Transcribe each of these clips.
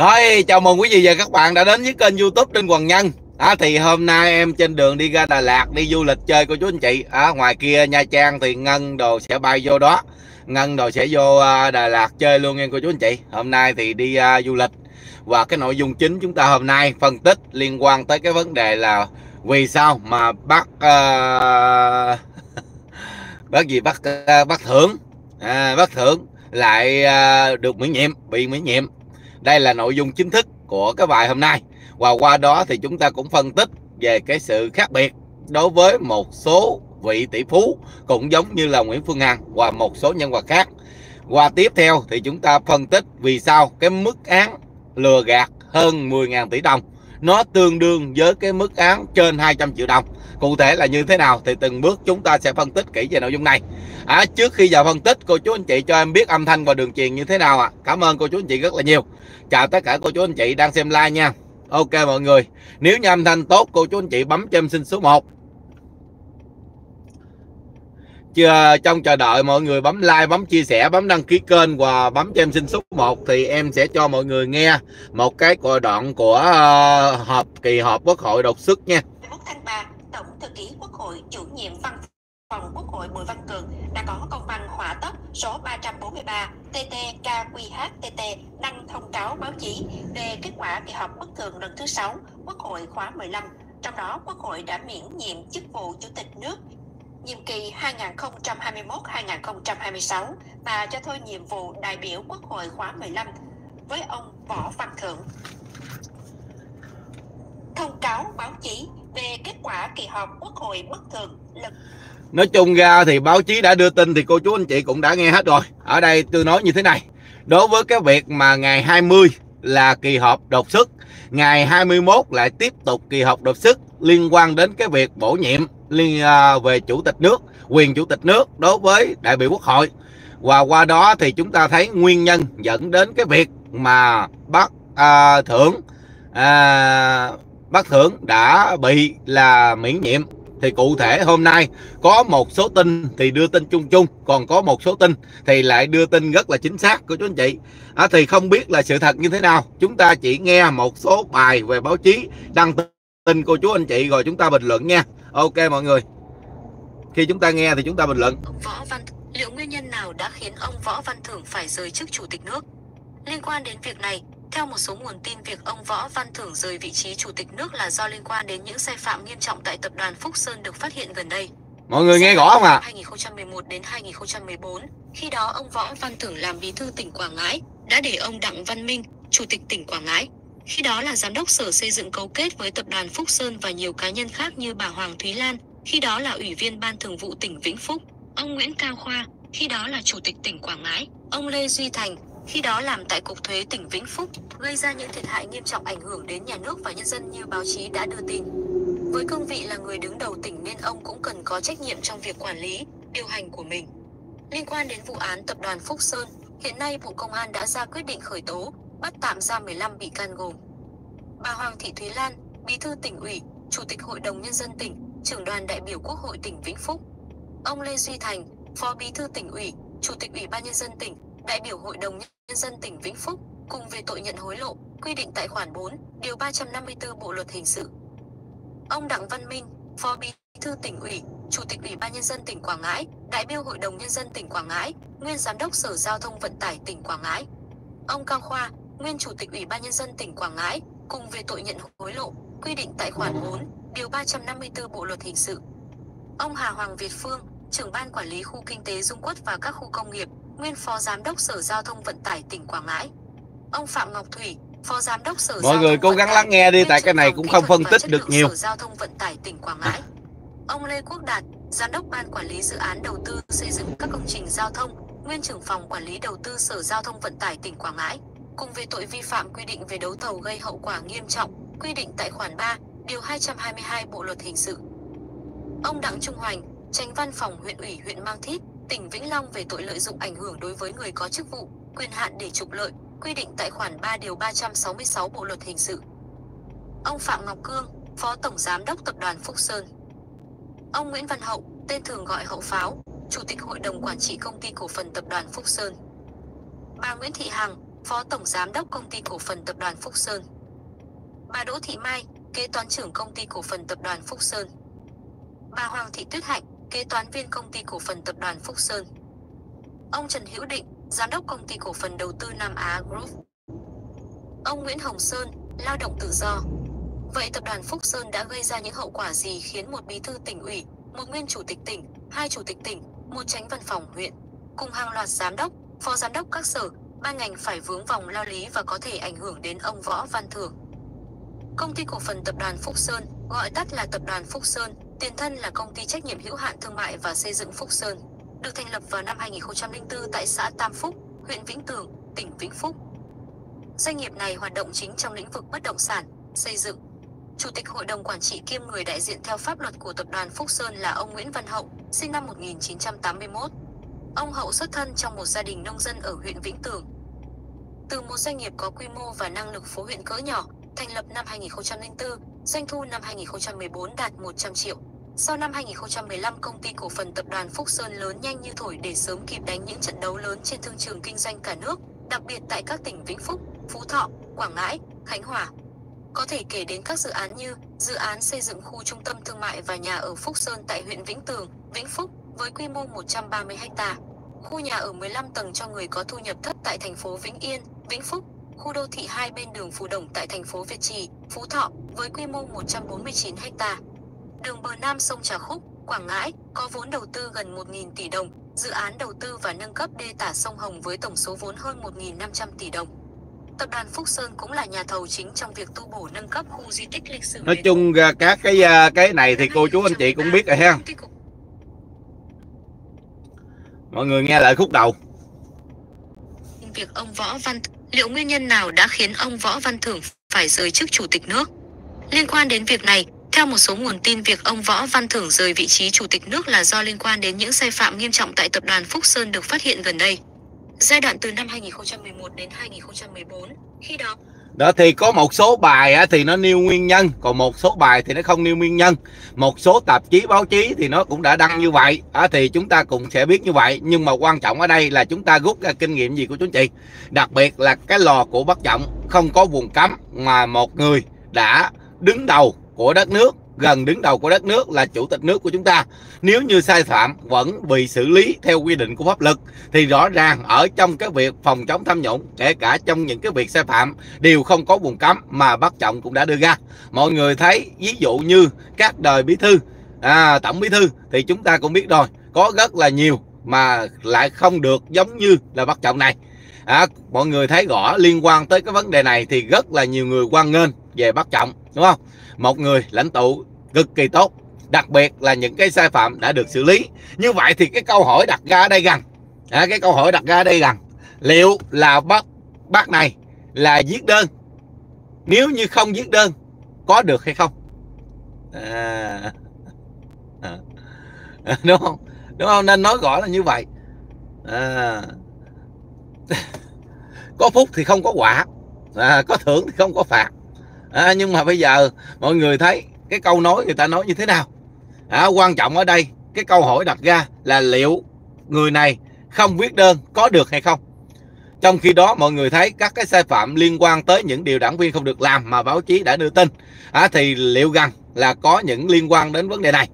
Thôi chào mừng quý vị và các bạn đã đến với kênh youtube Đinh Hoàng Nhân. À, Thì hôm nay em trên đường đi ra Đà Lạt đi du lịch chơi cô chú anh chị. À, Ngoài kia Nha Trang thì Ngân đồ sẽ bay vô đó. Ngân đồ sẽ vô à, Đà Lạt chơi luôn nha cô chú anh chị. Hôm nay thì đi uh, du lịch. Và cái nội dung chính chúng ta hôm nay phân tích liên quan tới cái vấn đề là Vì sao mà bắt uh, Bắt gì? Bắt uh, bắt thưởng à, Bắt thưởng lại uh, được miễn nhiệm Bị miễn nhiệm đây là nội dung chính thức của cái bài hôm nay. Và qua đó thì chúng ta cũng phân tích về cái sự khác biệt đối với một số vị tỷ phú cũng giống như là Nguyễn Phương Hằng và một số nhân vật khác. Qua tiếp theo thì chúng ta phân tích vì sao cái mức án lừa gạt hơn 10.000 tỷ đồng. Nó tương đương với cái mức án trên 200 triệu đồng cụ thể là như thế nào thì từng bước chúng ta sẽ phân tích kỹ về nội dung này. À, trước khi vào phân tích cô chú anh chị cho em biết âm thanh và đường truyền như thế nào ạ. À? cảm ơn cô chú anh chị rất là nhiều. Chào tất cả cô chú anh chị đang xem like nha. Ok mọi người nếu như âm thanh tốt cô chú anh chị bấm cho em xin số 1 chưa à, trong chờ đợi mọi người bấm like bấm chia sẻ bấm đăng ký kênh và bấm cho em xin số 1 thì em sẽ cho mọi người nghe một cái đoạn của à, uh, họp kỳ họp quốc hội đột xuất nha tổng thư ký quốc hội chủ nhiệm văn phòng quốc hội Bùi Văn Cường đã có công văn hỏa tốc số 343 TT-KQHTT đăng thông cáo báo chí về kết quả kỳ họp bất thường lần thứ 6 Quốc hội khóa 15. Trong đó, Quốc hội đã miễn nhiệm chức vụ Chủ tịch nước nhiệm kỳ 2021-2026 và cho thôi nhiệm vụ đại biểu Quốc hội khóa 15 với ông Võ Văn Thượng. Thông cáo báo chí về kết quả kỳ họp Quốc hội bất thường lần nói chung ra thì báo chí đã đưa tin thì cô chú anh chị cũng đã nghe hết rồi. Ở đây tôi nói như thế này. Đối với cái việc mà ngày 20 là kỳ họp đột xuất ngày 21 lại tiếp tục kỳ họp đột xuất liên quan đến cái việc bổ nhiệm liên à, về chủ tịch nước quyền chủ tịch nước đối với đại biểu quốc hội. Và qua đó thì chúng ta thấy nguyên nhân dẫn đến cái việc mà bác à, thưởng à, bác thưởng đã bị là miễn nhiệm. Thì cụ thể hôm nay có một số tin thì đưa tin chung chung còn có một số tin thì lại đưa tin rất là chính xác của chú anh chị. À, thì không biết là sự thật như thế nào. Chúng ta chỉ nghe một số bài về báo chí đăng tin cô chú anh chị rồi chúng ta bình luận nha. Ok mọi người. Khi chúng ta nghe thì chúng ta bình luận. Võ Văn liệu nguyên nhân nào đã khiến ông Võ Văn Thưởng phải rời chức chủ tịch nước? Liên quan đến việc này theo một số nguồn tin, việc ông Võ Văn Thưởng rời vị trí chủ tịch nước là do liên quan đến những sai phạm nghiêm trọng tại tập đoàn Phúc Sơn được phát hiện gần đây. Mọi người nghe rõ không ạ? À? 2011 đến 2014, khi đó ông Võ Văn Thưởng làm bí thư tỉnh Quảng Ngãi, đã để ông Đặng Văn Minh, chủ tịch tỉnh Quảng Ngãi, khi đó là giám đốc sở xây dựng cấu kết với tập đoàn Phúc Sơn và nhiều cá nhân khác như bà Hoàng Thúy Lan, khi đó là ủy viên ban thường vụ tỉnh Vĩnh Phúc, ông Nguyễn Cao Khoa, khi đó là chủ tịch tỉnh Quảng Ngãi, ông Lê Duy Thành, khi đó làm tại Cục Thuế tỉnh Vĩnh Phúc, gây ra những thiệt hại nghiêm trọng ảnh hưởng đến nhà nước và nhân dân như báo chí đã đưa tin. Với cương vị là người đứng đầu tỉnh nên ông cũng cần có trách nhiệm trong việc quản lý, điều hành của mình. Liên quan đến vụ án tập đoàn Phúc Sơn, hiện nay Bộ Công an đã ra quyết định khởi tố, bắt tạm giam 15 bị can gồm bà Hoàng Thị Thúy Lan, Bí thư tỉnh ủy, Chủ tịch Hội đồng Nhân dân tỉnh, trưởng đoàn đại biểu Quốc hội tỉnh Vĩnh Phúc, ông Lê Duy Thành, Phó Bí thư tỉnh ủy, Chủ tịch Ủy ban Nhân dân tỉnh, đại biểu Hội đồng Nhân dân tỉnh Vĩnh Phúc cùng về tội nhận hối lộ, quy định tại khoản 4, điều 354 Bộ luật hình sự. Ông Đặng Văn Minh, Phó Bí thư tỉnh ủy, Chủ tịch Ủy ban nhân dân tỉnh Quảng Ngãi, đại biểu Hội đồng nhân dân tỉnh Quảng Ngãi, nguyên giám đốc Sở Giao thông Vận tải tỉnh Quảng Ngãi. Ông Cao Khoa, nguyên Chủ tịch Ủy ban nhân dân tỉnh Quảng Ngãi, cùng về tội nhận hối lộ, quy định tại khoản 4, điều 354 Bộ luật hình sự. Ông Hà Hoàng Việt Phương, trưởng ban quản lý khu kinh tế Dung Quất và các khu công nghiệp, nguyên phó giám đốc Sở Giao thông Vận tải tỉnh Quảng Ngãi. Ông Phạm Ngọc Thủy, phó giám đốc Sở Mọi người cố gắng lắng nghe đi tại cái này cũng không phân tích được nhiều. Sở Giao thông Vận tải tỉnh Quảng Ngãi. Ông Lê Quốc Đạt, giám đốc ban quản lý dự án đầu tư xây dựng các công trình giao thông, nguyên trưởng phòng quản lý đầu tư Sở Giao thông Vận tải tỉnh Quảng Ngãi, cùng về tội vi phạm quy định về đấu thầu gây hậu quả nghiêm trọng, quy định tại khoản 3, điều 222 Bộ luật hình sự. Ông Đặng Trung Hoành, tránh văn phòng huyện ủy huyện Mang Thít, tỉnh Vĩnh Long về tội lợi dụng ảnh hưởng đối với người có chức vụ, quyền hạn để trục lợi, quy định tại khoản 3 điều 366 Bộ luật hình sự. Ông Phạm Ngọc Cương, Phó Tổng Giám đốc Tập đoàn Phúc Sơn. Ông Nguyễn Văn Hậu, tên thường gọi Hậu Pháo, Chủ tịch Hội đồng Quản trị Công ty Cổ phần Tập đoàn Phúc Sơn. Bà Nguyễn Thị Hằng, Phó Tổng Giám đốc Công ty Cổ phần Tập đoàn Phúc Sơn. Bà Đỗ Thị Mai, Kế toán trưởng Công ty Cổ phần Tập đoàn Phúc Sơn. Bà Hoàng Thị Tuyết Hạnh, Kế toán viên Công ty Cổ phần Tập đoàn Phúc Sơn. Ông Trần Hữu Định, Giám đốc Công ty Cổ phần Đầu tư Nam Á Group. Ông Nguyễn Hồng Sơn, lao động tự do. Vậy tập đoàn Phúc Sơn đã gây ra những hậu quả gì khiến một bí thư tỉnh ủy, một nguyên chủ tịch tỉnh, hai chủ tịch tỉnh, một tránh văn phòng huyện, cùng hàng loạt giám đốc, phó giám đốc các sở, ban ngành phải vướng vòng lao lý và có thể ảnh hưởng đến ông Võ Văn Thưởng. Công ty cổ phần tập đoàn Phúc Sơn, gọi tắt là tập đoàn Phúc Sơn, tiền thân là công ty trách nhiệm hữu hạn thương mại và xây dựng Phúc Sơn, được thành lập vào năm 2004 tại xã Tam Phúc, huyện Vĩnh Tường, tỉnh Vĩnh Phúc. Doanh nghiệp này hoạt động chính trong lĩnh vực bất động sản, xây dựng. Chủ tịch hội đồng quản trị kiêm người đại diện theo pháp luật của tập đoàn Phúc Sơn là ông Nguyễn Văn Hậu, sinh năm 1981. Ông Hậu xuất thân trong một gia đình nông dân ở huyện Vĩnh Tường. Từ một doanh nghiệp có quy mô và năng lực phố huyện cỡ nhỏ, thành lập năm 2004, doanh thu năm 2014 đạt 100 triệu. Sau năm 2015, công ty cổ phần tập đoàn Phúc Sơn lớn nhanh như thổi để sớm kịp đánh những trận đấu lớn trên thương trường kinh doanh cả nước, đặc biệt tại các tỉnh Vĩnh Phúc, Phú Thọ, Quảng Ngãi, Khánh Hòa. Có thể kể đến các dự án như dự án xây dựng khu trung tâm thương mại và nhà ở Phúc Sơn tại huyện Vĩnh Tường, Vĩnh Phúc với quy mô 130 ha, khu nhà ở 15 tầng cho người có thu nhập thấp tại thành phố Vĩnh Yên, Vĩnh Phúc, khu đô thị hai bên đường Phú Đồng tại thành phố Việt Trì, Phú Thọ với quy mô 149 ha. Đường bờ Nam sông Trà Khúc, Quảng Ngãi có vốn đầu tư gần 1.000 tỷ đồng, dự án đầu tư và nâng cấp đê tả sông Hồng với tổng số vốn hơn 1.500 tỷ đồng. Tập đoàn Phúc Sơn cũng là nhà thầu chính trong việc tu bổ nâng cấp khu di tích lịch sử. nói chung các cái à, cái này thì cô chú anh chị cũng biết rồi ha mọi người nghe lại khúc đầu Việc ông Võ Văn liệu nguyên nhân nào đã khiến ông Võ Văn Thưởng phải rời chức chủ tịch nước? Liên quan đến việc này, theo một số nguồn tin việc ông Võ Văn Thưởng rời vị trí chủ tịch nước là do liên quan đến những sai phạm nghiêm trọng tại tập đoàn Phúc Sơn được phát hiện gần đây. Giai đoạn từ năm 2011 đến 2014, khi đó đó thì có một số bài á, thì nó nêu nguyên nhân còn một số bài thì nó không nêu nguyên nhân. Một số tạp chí báo chí thì nó cũng đã đăng như vậy á, thì chúng ta cũng sẽ biết như vậy. Nhưng mà quan trọng ở đây là chúng ta rút ra kinh nghiệm gì của chú chị. Đặc biệt là cái lò của bất Trọng không có vùng cấm mà một người đã đứng đầu của đất nước gần đứng đầu của đất nước là chủ tịch nước của chúng ta. Nếu như sai phạm vẫn bị xử lý theo quy định của pháp luật thì rõ ràng ở trong cái việc phòng chống tham nhũng kể cả trong những cái việc sai phạm đều không có vùng cấm mà Bác Trọng cũng đã đưa ra. Mọi người thấy ví dụ như các đời bí thư à, tổng bí thư thì chúng ta cũng biết rồi có rất là nhiều mà lại không được giống như là Bác Trọng này. À, mọi người thấy rõ liên quan tới cái vấn đề này thì rất là nhiều người quan nghênh về Bác Trọng đúng không? Một người lãnh tụ cực kỳ tốt đặc biệt là những cái sai phạm đã được xử lý. Như vậy thì cái câu hỏi đặt ra ở đây gần à, cái câu hỏi đặt ra ở đây gần liệu là bác bác này là viết đơn? Nếu như không viết đơn có được hay không? À, à, đúng không? Đúng không? Nên nói rõ là như vậy. À, có phúc thì không có quả à, có thưởng thì không có phạt. À, nhưng mà bây giờ mọi người thấy cái câu nói người ta nói như thế nào? À, quan trọng ở đây cái câu hỏi đặt ra là liệu người này không viết đơn có được hay không? Trong khi đó mọi người thấy các cái sai phạm liên quan tới những điều đảng viên không được làm mà báo chí đã đưa tin. À, thì liệu rằng là có những liên quan đến vấn đề này?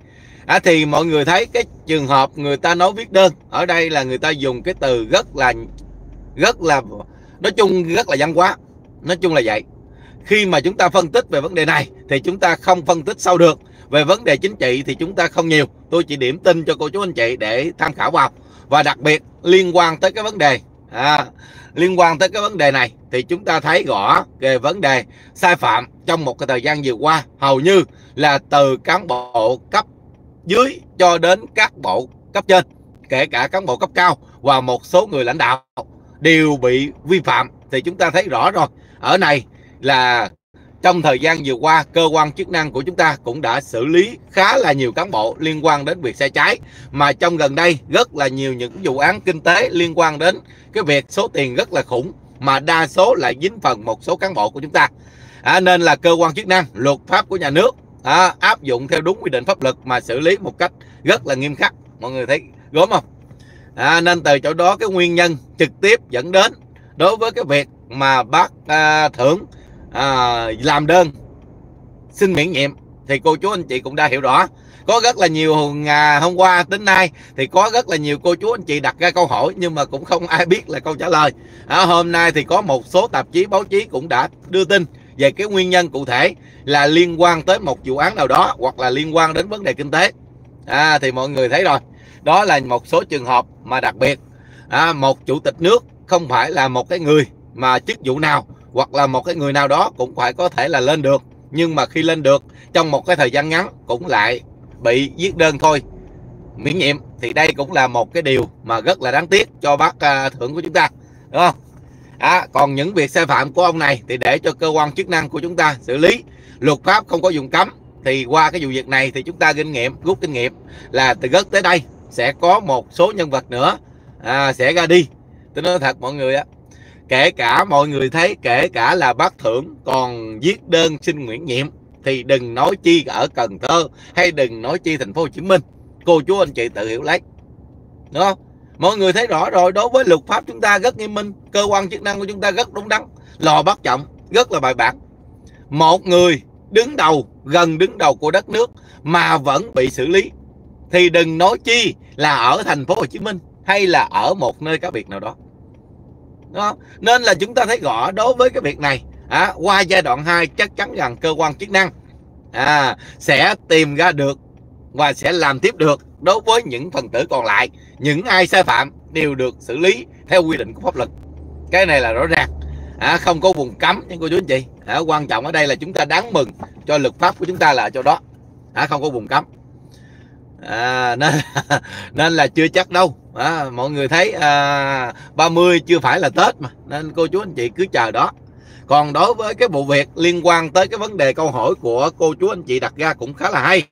À, thì mọi người thấy cái trường hợp người ta nói viết đơn ở đây là người ta dùng cái từ rất là rất là nói chung rất là văn hóa. Nói chung là vậy khi mà chúng ta phân tích về vấn đề này thì chúng ta không phân tích sâu được. Về vấn đề chính trị thì chúng ta không nhiều. Tôi chỉ điểm tin cho cô chú anh chị để tham khảo vào và đặc biệt liên quan tới cái vấn đề à, liên quan tới cái vấn đề này thì chúng ta thấy rõ về vấn đề sai phạm trong một cái thời gian vừa qua. Hầu như là từ cán bộ cấp dưới cho đến các bộ cấp trên kể cả cán bộ cấp cao và một số người lãnh đạo đều bị vi phạm. Thì chúng ta thấy rõ rồi ở này là trong thời gian vừa qua cơ quan chức năng của chúng ta cũng đã xử lý khá là nhiều cán bộ liên quan đến việc sai trái. Mà trong gần đây rất là nhiều những vụ án kinh tế liên quan đến cái việc số tiền rất là khủng mà đa số lại dính phần một số cán bộ của chúng ta. À, nên là cơ quan chức năng luật pháp của nhà nước à, áp dụng theo đúng quy định pháp luật mà xử lý một cách rất là nghiêm khắc. Mọi người thấy gớm không? À, nên từ chỗ đó cái nguyên nhân trực tiếp dẫn đến đối với cái việc mà bác à, thưởng à, làm đơn. Xin miễn nhiệm. Thì cô chú anh chị cũng đã hiểu rõ. Có rất là nhiều à, hôm qua đến nay thì có rất là nhiều cô chú anh chị đặt ra câu hỏi nhưng mà cũng không ai biết là câu trả lời. À, hôm nay thì có một số tạp chí báo chí cũng đã đưa tin về cái nguyên nhân cụ thể là liên quan tới một vụ án nào đó hoặc là liên quan đến vấn đề kinh tế. À, thì mọi người thấy rồi. Đó là một số trường hợp mà đặc biệt. À, một chủ tịch nước không phải là một cái người mà chức vụ nào hoặc là một cái người nào đó cũng phải có thể là lên được. Nhưng mà khi lên được trong một cái thời gian ngắn cũng lại bị viết đơn thôi. Miễn nhiệm thì đây cũng là một cái điều mà rất là đáng tiếc cho bác uh, thưởng của chúng ta đúng không? À, còn những việc sai phạm của ông này thì để cho cơ quan chức năng của chúng ta xử lý. Luật pháp không có dùng cấm thì qua cái vụ việc này thì chúng ta kinh nghiệm rút kinh nghiệm là từ rất tới đây sẽ có một số nhân vật nữa à, sẽ ra đi. Tôi nói thật mọi người á kể cả mọi người thấy, kể cả là bác thưởng còn viết đơn xin miễn nhiệm, thì đừng nói chi ở Cần Thơ hay đừng nói chi thành phố Hồ Chí Minh. Cô chú anh chị tự hiểu lấy. Đúng không? Mọi người thấy rõ rồi, đối với luật pháp chúng ta rất nghiêm minh, cơ quan chức năng của chúng ta rất đúng đắn, lò bắt trọng rất là bài bản. Một người đứng đầu, gần đứng đầu của đất nước mà vẫn bị xử lý, thì đừng nói chi là ở thành phố Hồ Chí Minh hay là ở một nơi cá biệt nào đó đó. nên là chúng ta thấy rõ đối với cái việc này à, qua giai đoạn 2 chắc chắn rằng cơ quan chức năng à, sẽ tìm ra được và sẽ làm tiếp được đối với những phần tử còn lại. Những ai sai phạm đều được xử lý theo quy định của pháp luật. Cái này là rõ ràng. À, không có vùng cấm nhưng cô chú anh chị. À, quan trọng ở đây là chúng ta đáng mừng cho luật pháp của chúng ta là ở chỗ đó. À, không có vùng cấm. À, nên nên là chưa chắc đâu à, mọi người thấy à, 30 chưa phải là tết mà nên cô chú anh chị cứ chờ đó. Còn đối với cái vụ việc liên quan tới cái vấn đề câu hỏi của cô chú anh chị đặt ra cũng khá là hay.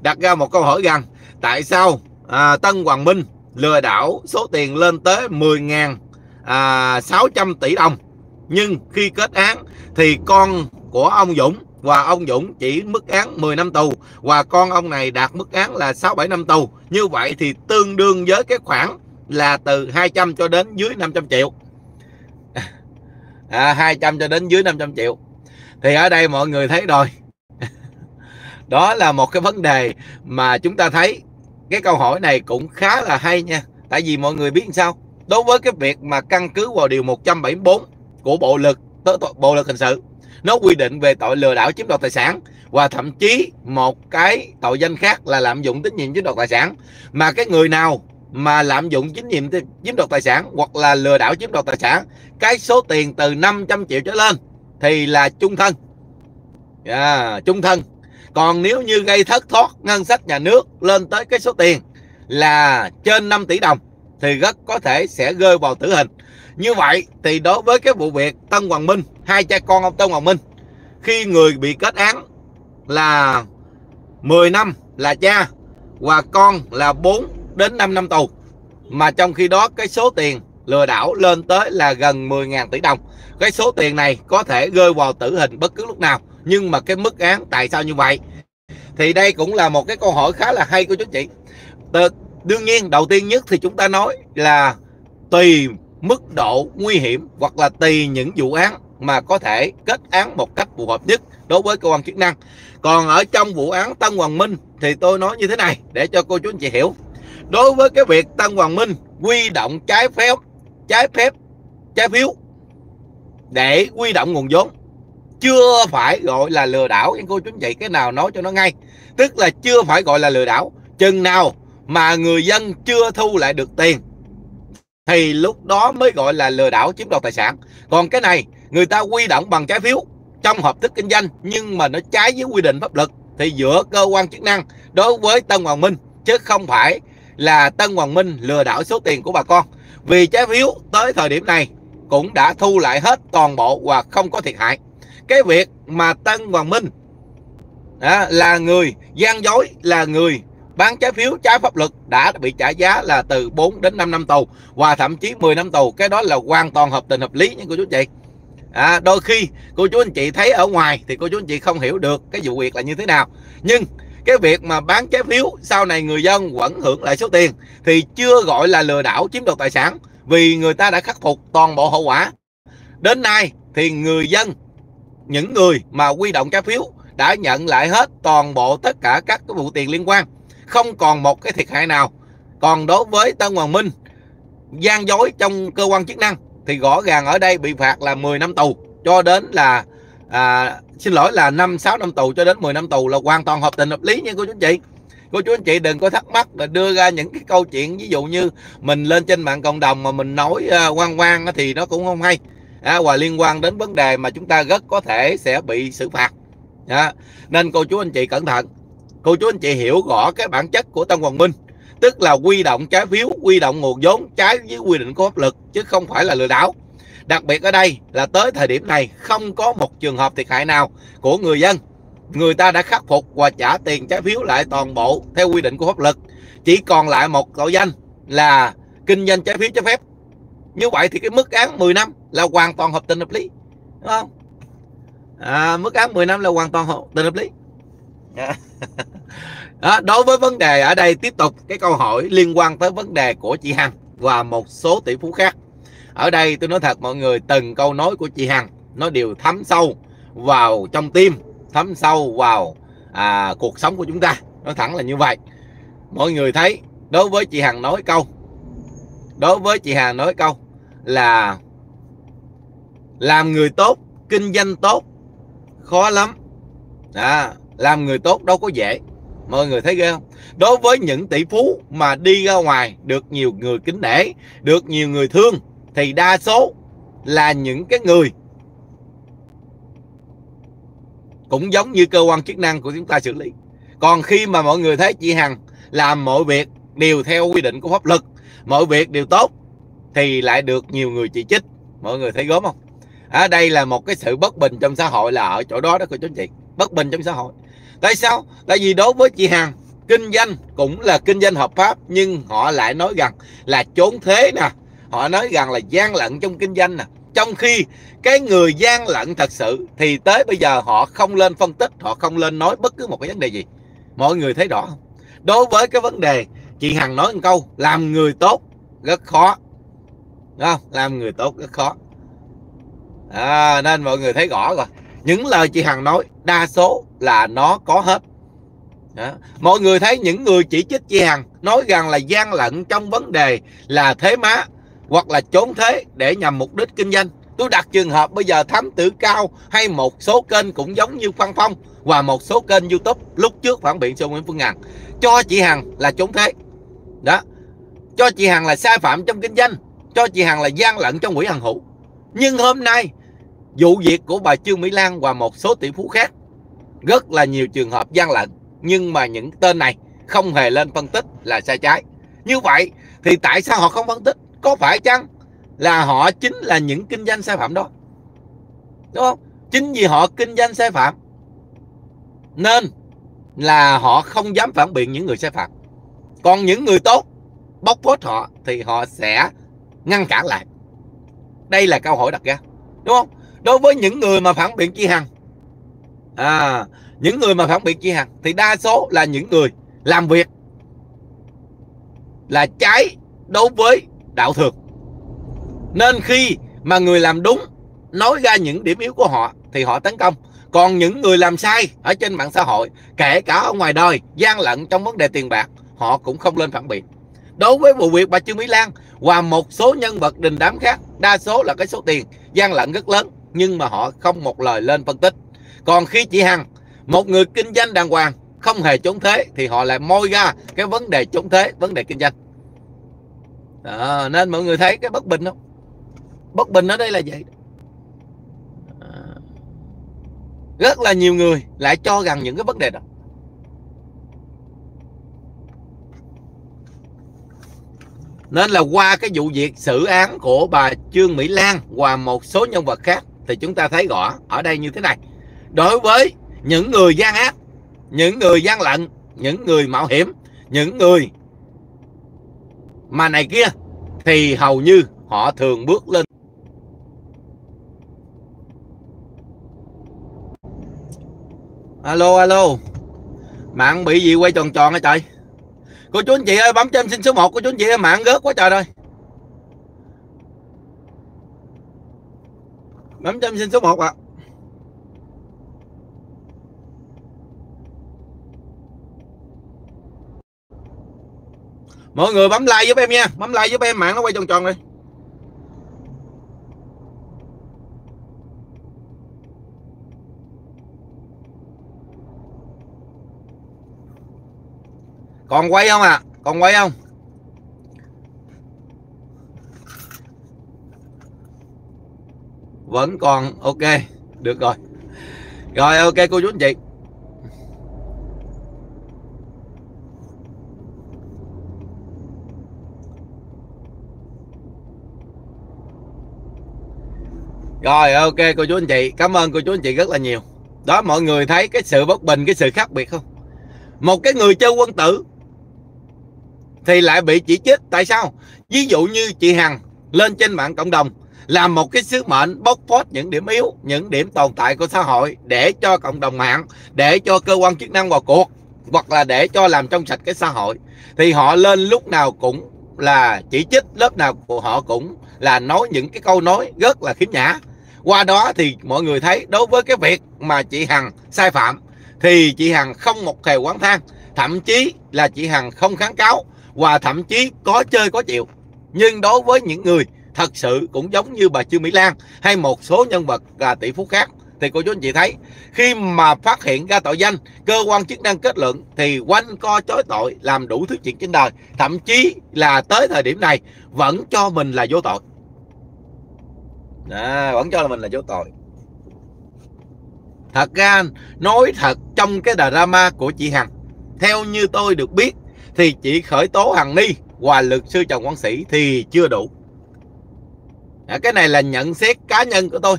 Đặt ra một câu hỏi rằng tại sao à, Tân Hoàng Minh lừa đảo số tiền lên tới 10.600 à, tỷ đồng nhưng khi kết án thì con của ông Dũng và ông Dũng chỉ mức án 10 năm tù và con ông này đạt mức án là 6 7 năm tù. Như vậy thì tương đương với cái khoản là từ 200 cho đến dưới 500 triệu. À, 200 cho đến dưới 500 triệu. Thì ở đây mọi người thấy rồi. Đó là một cái vấn đề mà chúng ta thấy cái câu hỏi này cũng khá là hay nha. Tại vì mọi người biết sao? Đối với cái việc mà căn cứ vào điều 174 của bộ luật bộ luật hình sự nó quy định về tội lừa đảo chiếm đoạt tài sản và thậm chí một cái tội danh khác là lạm dụng tín nhiệm chiếm đoạt tài sản. Mà cái người nào mà lạm dụng tín nhiệm chiếm đoạt tài sản hoặc là lừa đảo chiếm đoạt tài sản cái số tiền từ 500 triệu trở lên thì là chung thân. Yeah, chung thân. Còn nếu như gây thất thoát ngân sách nhà nước lên tới cái số tiền là trên 5 tỷ đồng thì rất có thể sẽ rơi vào tử hình. Như vậy thì đối với cái vụ việc Tân Hoàng Minh hai cha con ông Tôn Hoàng Minh. Khi người bị kết án là 10 năm là cha và con là 4 đến 5 năm tù. Mà trong khi đó, cái số tiền lừa đảo lên tới là gần 10.000 tỷ đồng. Cái số tiền này có thể rơi vào tử hình bất cứ lúc nào, nhưng mà cái mức án tại sao như vậy? Thì đây cũng là một cái câu hỏi khá là hay của chú chị. Đương nhiên, đầu tiên nhất thì chúng ta nói là tùy mức độ nguy hiểm hoặc là tùy những vụ án mà có thể kết án một cách phù hợp nhất đối với cơ quan chức năng. Còn ở trong vụ án Tân Hoàng Minh thì tôi nói như thế này, để cho cô chú anh chị hiểu. Đối với cái việc Tân Hoàng Minh quy động trái phép trái phép, trái phiếu để quy động nguồn vốn, chưa phải gọi là lừa đảo. Các cô chú anh chị, cái nào nói cho nó ngay. Tức là chưa phải gọi là lừa đảo. Chừng nào mà người dân chưa thu lại được tiền thì lúc đó mới gọi là lừa đảo chiếm đoạt tài sản. Còn cái này người ta quy động bằng trái phiếu trong hợp thức kinh doanh nhưng mà nó trái với quy định pháp luật. Thì giữa cơ quan chức năng đối với Tân Hoàng Minh chứ không phải là Tân Hoàng Minh lừa đảo số tiền của bà con. Vì trái phiếu tới thời điểm này cũng đã thu lại hết toàn bộ và không có thiệt hại. Cái việc mà Tân Hoàng Minh à, là người gian dối là người bán trái phiếu trái pháp luật đã bị trả giá là từ 4 đến 5 năm tù và thậm chí 10 năm tù. Cái đó là hoàn toàn hợp tình hợp lý nha cô chú chị à, đôi khi cô chú anh chị thấy ở ngoài thì cô chú anh chị không hiểu được cái vụ việc là như thế nào. Nhưng cái việc mà bán trái phiếu sau này người dân vẫn hưởng lại số tiền thì chưa gọi là lừa đảo chiếm đoạt tài sản vì người ta đã khắc phục toàn bộ hậu quả. Đến nay thì người dân những người mà quy động trái phiếu đã nhận lại hết toàn bộ tất cả các cái vụ tiền liên quan. Không còn một cái thiệt hại nào. Còn đối với Tân Hoàng Minh gian dối trong cơ quan chức năng thì rõ ràng ở đây bị phạt là 10 năm tù cho đến là à, xin lỗi là 5 6 năm tù cho đến 10 năm tù là hoàn toàn hợp tình hợp lý nha cô chú anh chị. Cô chú anh chị đừng có thắc mắc là đưa ra những cái câu chuyện ví dụ như mình lên trên mạng cộng đồng mà mình nói à, uh, quan quan thì nó cũng không hay. À, và liên quan đến vấn đề mà chúng ta rất có thể sẽ bị xử phạt. À, nên cô chú anh chị cẩn thận. Cô chú anh chị hiểu rõ cái bản chất của Tân Hoàng Minh tức là quy động trái phiếu quy động nguồn vốn trái với quy định của pháp luật chứ không phải là lừa đảo. Đặc biệt ở đây là tới thời điểm này không có một trường hợp thiệt hại nào của người dân. Người ta đã khắc phục và trả tiền trái phiếu lại toàn bộ theo quy định của pháp luật. Chỉ còn lại một tội danh là kinh doanh trái phiếu trái phép. Như vậy thì cái mức án 10 năm là hoàn toàn hợp tình hợp lý đúng không? À, mức án 10 năm là hoàn toàn hợp tình hợp lý đó, đối với vấn đề ở đây tiếp tục cái câu hỏi liên quan tới vấn đề của chị Hằng và một số tỷ phú khác. Ở đây tôi nói thật mọi người từng câu nói của chị Hằng nó đều thấm sâu vào trong tim thấm sâu vào à, cuộc sống của chúng ta. Nói thẳng là như vậy. Mọi người thấy đối với chị Hằng nói câu đối với chị Hằng nói câu là làm người tốt kinh doanh tốt khó lắm. À, làm người tốt đâu có dễ mọi người thấy ghê không? Đối với những tỷ phú mà đi ra ngoài được nhiều người kính nể được nhiều người thương thì đa số là những cái người cũng giống như cơ quan chức năng của chúng ta xử lý. Còn khi mà mọi người thấy chị hằng làm mọi việc đều theo quy định của pháp luật mọi việc đều tốt thì lại được nhiều người chỉ trích. Mọi người thấy gớm không? Ở à, đây là một cái sự bất bình trong xã hội là ở chỗ đó đó cô chú anh chị. Bất bình trong xã hội tại sao? Tại vì đối với chị hằng kinh doanh cũng là kinh doanh hợp pháp nhưng họ lại nói rằng là trốn thuế nè. Họ nói rằng là gian lận trong kinh doanh nè. Trong khi cái người gian lận thật sự thì tới bây giờ họ không lên phân tích họ không lên nói bất cứ một cái vấn đề gì. Mọi người thấy rõ không? Đối với cái vấn đề chị hằng nói một câu làm người tốt rất khó. Đúng không? Làm người tốt rất khó. À, nên mọi người thấy rõ rồi những lời chị hằng nói, đa số là nó có hết. Đó. mọi người thấy những người chỉ trích chị hằng, nói rằng là gian lận trong vấn đề là thế má hoặc là trốn thuế để nhằm mục đích kinh doanh. Tôi đặt trường hợp bây giờ thám tử cao hay một số kênh cũng giống như Phan Phong và một số kênh YouTube lúc trước phản biện cho Nguyễn Phương Hằng. Cho chị Hằng là trốn thuế đó. Cho chị Hằng là sai phạm trong kinh doanh. Cho chị Hằng là gian lận trong quỹ hàng hữu. Nhưng hôm nay vụ việc của bà Trương Mỹ Lan và một số tỷ phú khác. Rất là nhiều trường hợp gian lận, nhưng mà những tên này không hề lên phân tích là sai trái. Như vậy thì tại sao họ không phân tích? Có phải chăng là họ chính là những kinh doanh sai phạm đó? Đúng không? Chính vì họ kinh doanh sai phạm, nên là họ không dám phản biện những người sai phạm. Còn những người tốt bóc phốt họ thì họ sẽ ngăn cản lại. Đây là câu hỏi đặt ra, đúng không? Đối với những người mà phản biện chi hằng. À những người mà phản biện chi hằng thì đa số là những người làm việc là trái đối với đạo thường. Nên khi mà người làm đúng, nói ra những điểm yếu của họ thì họ tấn công. Còn những người làm sai ở trên mạng xã hội, kể cả ở ngoài đời, gian lận trong vấn đề tiền bạc, họ cũng không lên phản biện. Đối với vụ việc bà trương mỹ lan và một số nhân vật đình đám khác, đa số là cái số tiền gian lận rất lớn nhưng mà họ không một lời lên phân tích. Còn khi chị hằng một người kinh doanh đàng hoàng không hề trốn thuế thì họ lại môi ra cái vấn đề trốn thuế vấn đề kinh doanh. À, nên mọi người thấy cái bất bình không? Bất bình ở đây là vậy. Rất là nhiều người lại cho rằng những cái vấn đề đó. Nên là qua cái vụ việc xử án của bà Trương Mỹ Lan và một số nhân vật khác thì chúng ta thấy rõ ở đây như thế này. Đối với những người gian ác, những người gian lận, những người mạo hiểm, những người mà này kia, thì hầu như họ thường bước lên. Alo alo. Mạng bị gì quay tròn tròn hả trời? Cô chú anh chị ơi, bấm cho em xin số 1 cô chú anh chị ơi, mạng rớt quá trời rồi. Bấm cho sinh xin số 1 ạ. À. mọi người bấm like giúp em nha. Bấm like giúp em, mạng nó quay tròn tròn đi còn quay không à còn quay không? Vẫn còn ok. Được rồi. Rồi, ok, cô chú anh chị. Rồi, ok, cô chú anh chị. Cảm ơn cô chú anh chị rất là nhiều. Đó, mọi người thấy cái sự bất bình, cái sự khác biệt không? Một cái người chơi quân tử thì lại bị chỉ trích. Tại sao? Ví dụ như chị hằng lên trên mạng cộng đồng làm một cái sứ mệnh bóc phốt những điểm yếu, những điểm tồn tại của xã hội để cho cộng đồng mạng, để cho cơ quan chức năng vào cuộc, hoặc là để cho làm trong sạch cái xã hội. Thì họ lên lúc nào cũng là chỉ trích, lớp nào của họ cũng là nói những cái câu nói rất là khiếm nhã. Qua đó thì mọi người thấy đối với cái việc mà chị hằng sai phạm, thì chị hằng không một hề quán than, thậm chí là chị hằng không kháng cáo, và thậm chí có chơi có chịu. Nhưng đối với những người thật sự cũng giống như bà Trương Mỹ Lan hay một số nhân vật là tỷ phú khác. Thì cô chú anh chị thấy khi mà phát hiện ra tội danh cơ quan chức năng kết luận thì quanh co chối tội làm đủ thứ chuyện trên đời. Thậm chí là tới thời điểm này vẫn cho mình là vô tội. À, vẫn cho là mình là vô tội. Thật ra nói thật trong cái drama của chị Hằng theo như tôi được biết thì chị khởi tố Hằng Ni và luật sư Trần Quang Sĩ thì chưa đủ à, cái này là nhận xét cá nhân của tôi.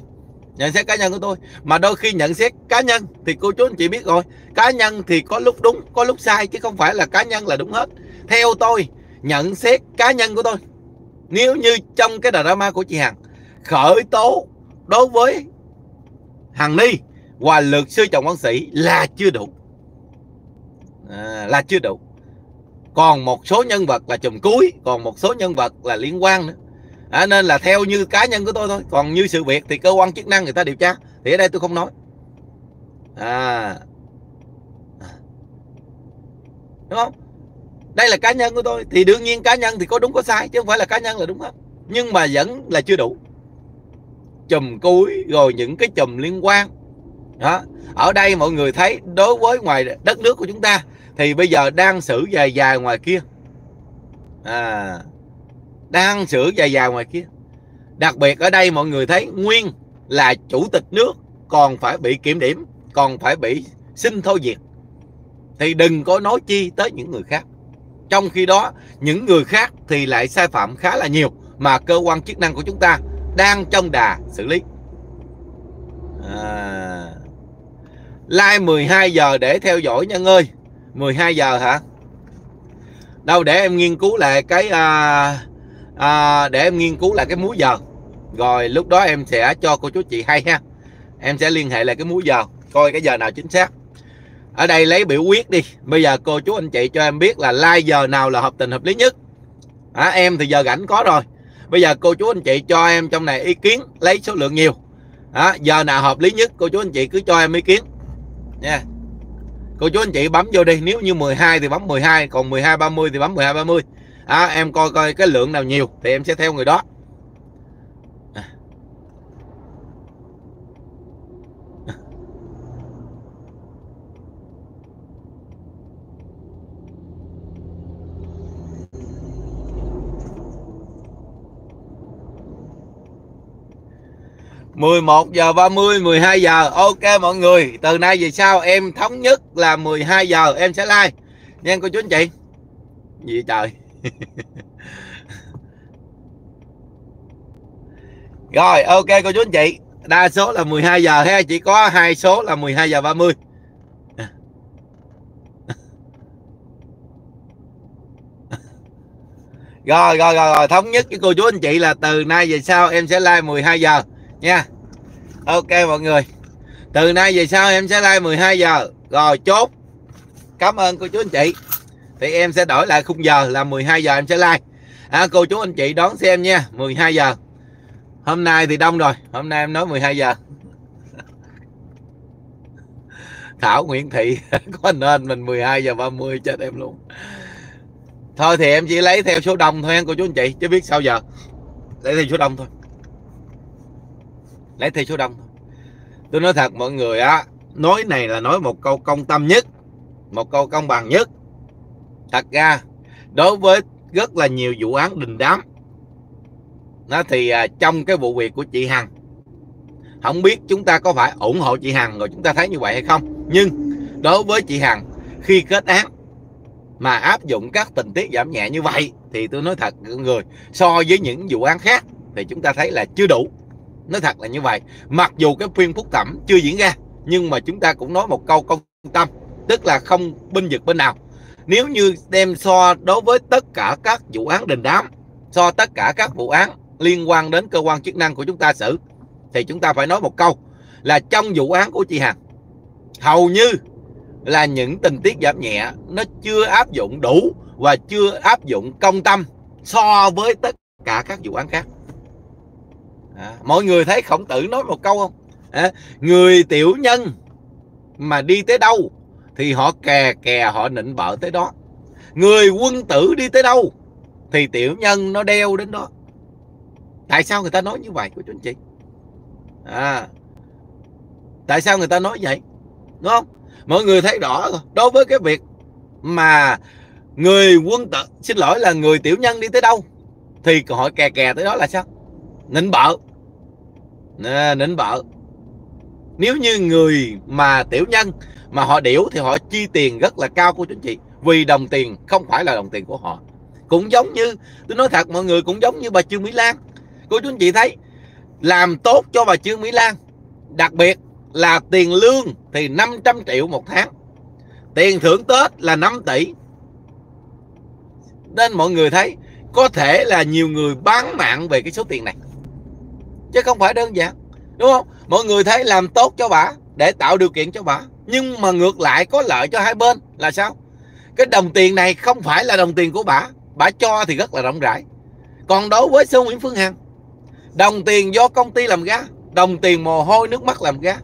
Nhận xét cá nhân của tôi. Mà đôi khi nhận xét cá nhân thì cô chú anh chị biết rồi. Cá nhân thì có lúc đúng có lúc sai chứ không phải là cá nhân là đúng hết. Theo tôi nhận xét cá nhân của tôi nếu như trong cái drama của chị Hằng khởi tố đối với Hằng Ni và luật sư chồng quân Sĩ là chưa đủ. À, là chưa đủ. Còn một số nhân vật là chùm cuối còn một số nhân vật là liên quan nữa à, nên là theo như cá nhân của tôi thôi. Còn như sự việc thì cơ quan chức năng người ta điều tra. Thì ở đây tôi không nói. À. Đúng không? Đây là cá nhân của tôi. Thì đương nhiên cá nhân thì có đúng có sai chứ không phải là cá nhân là đúng hết nhưng mà vẫn là chưa đủ. Chùm cuối rồi những cái chùm liên quan. Đó. Ở đây mọi người thấy đối với ngoài đất nước của chúng ta thì bây giờ đang xử dài dài ngoài kia. À đang sửa dài dài ngoài kia. Đặc biệt ở đây mọi người thấy nguyên là chủ tịch nước còn phải bị kiểm điểm còn phải bị xin thôi việc. Thì đừng có nói chi tới những người khác. Trong khi đó những người khác thì lại sai phạm khá là nhiều mà cơ quan chức năng của chúng ta đang trong đà xử lý. À, like 12 giờ để theo dõi nhân ơi. 12 giờ hả? Đâu để em nghiên cứu lại cái à, à, để em nghiên cứu lại cái múi giờ. Rồi lúc đó em sẽ cho cô chú chị hay ha. Em sẽ liên hệ lại cái múi giờ coi cái giờ nào chính xác. Ở đây lấy biểu quyết đi. Bây giờ cô chú anh chị cho em biết là like giờ nào là hợp tình hợp lý nhất. À, em thì giờ rảnh có rồi. Bây giờ cô chú anh chị cho em trong này ý kiến lấy số lượng nhiều. À, giờ nào hợp lý nhất cô chú anh chị cứ cho em ý kiến. Nha. Cô chú anh chị bấm vô đi. Nếu như 12 thì bấm 12 còn 12 30 thì bấm 12 30 à, em coi coi cái lượng nào nhiều thì em sẽ theo người đó. à. mười một giờ ba mươi mười hai giờ. Ok mọi người từ nay về sau em thống nhất là 12 giờ em sẽ like. Nha cô chú anh chị. Gì trời? Rồi ok cô chú anh chị. Đa số là 12 giờ ha Chỉ có hai số là 12 giờ 30 Rồi rồi rồi, rồi. thống nhất với cô chú anh chị là từ nay về sau em sẽ like 12 giờ nha. Ok mọi người. Từ nay về sau em sẽ like 12 giờ. Rồi chốt. Cảm ơn cô chú anh chị thì em sẽ đổi lại khung giờ là 12 giờ em sẽ like. À, cô chú anh chị đón xem nha 12 giờ. Hôm nay thì đông rồi hôm nay em nói 12 giờ. Thảo Nguyễn Thị có nên mình 12 giờ 30 chết em luôn. Thôi thì em chỉ lấy theo số đông thôi cô chú anh chị chứ biết sao giờ. Lấy theo số đông thôi. Lấy theo số đông thôi. Tôi nói thật mọi người á nói này là nói một câu công tâm nhất một câu công bằng nhất thật ra đối với rất là nhiều vụ án đình đám nó thì à, trong cái vụ việc của chị Hằng không biết chúng ta có phải ủng hộ chị Hằng rồi chúng ta thấy như vậy hay không. Nhưng đối với chị Hằng khi kết án mà áp dụng các tình tiết giảm nhẹ như vậy thì tôi nói thật người so với những vụ án khác thì chúng ta thấy là chưa đủ. Nói thật là như vậy. Mặc dù cái phiên phúc thẩm chưa diễn ra nhưng mà chúng ta cũng nói một câu công tâm tức là không binh vực bên nào nếu như đem so đối với tất cả các vụ án đình đám so tất cả các vụ án liên quan đến cơ quan chức năng của chúng ta xử thì chúng ta phải nói một câu là trong vụ án của chị Hằng hầu như là những tình tiết giảm nhẹ nó chưa áp dụng đủ và chưa áp dụng công tâm so với tất cả các vụ án khác. À, mọi người thấy khổng tử nói một câu không? À, người tiểu nhân mà đi tới đâu thì họ kè kè họ nịnh bợ tới đó. Người quân tử đi tới đâu thì tiểu nhân nó đeo đến đó. Tại sao người ta nói như vậy của chú anh chị? À tại sao người ta nói vậy? Đúng không? Mọi người thấy rõ rồi. Đối với cái việc mà người quân tử xin lỗi là người tiểu nhân đi tới đâu thì họ kè kè tới đó là sao? Nịnh bợ. À, nịnh bợ. Nếu như người mà tiểu nhân mà họ điểu thì họ chi tiền rất là cao của chúng chị vì đồng tiền, không phải là đồng tiền của họ. Cũng giống như, tôi nói thật, mọi người cũng giống như bà trương mỹ lan. Cô chú anh chị thấy, làm tốt cho bà trương mỹ lan, đặc biệt là tiền lương thì 500 triệu một tháng. Tiền thưởng tết là 5 tỷ. Nên mọi người thấy, có thể là nhiều người bán mạng về cái số tiền này. Chứ không phải đơn giản, đúng không? Mọi người thấy làm tốt cho bà, để tạo điều kiện cho bà nhưng mà ngược lại có lợi cho hai bên là sao? Cái đồng tiền này không phải là đồng tiền của bà. Bà cho thì rất là rộng rãi. Còn đối với sư Nguyễn Phương Hằng đồng tiền do công ty làm ra đồng tiền mồ hôi nước mắt làm ra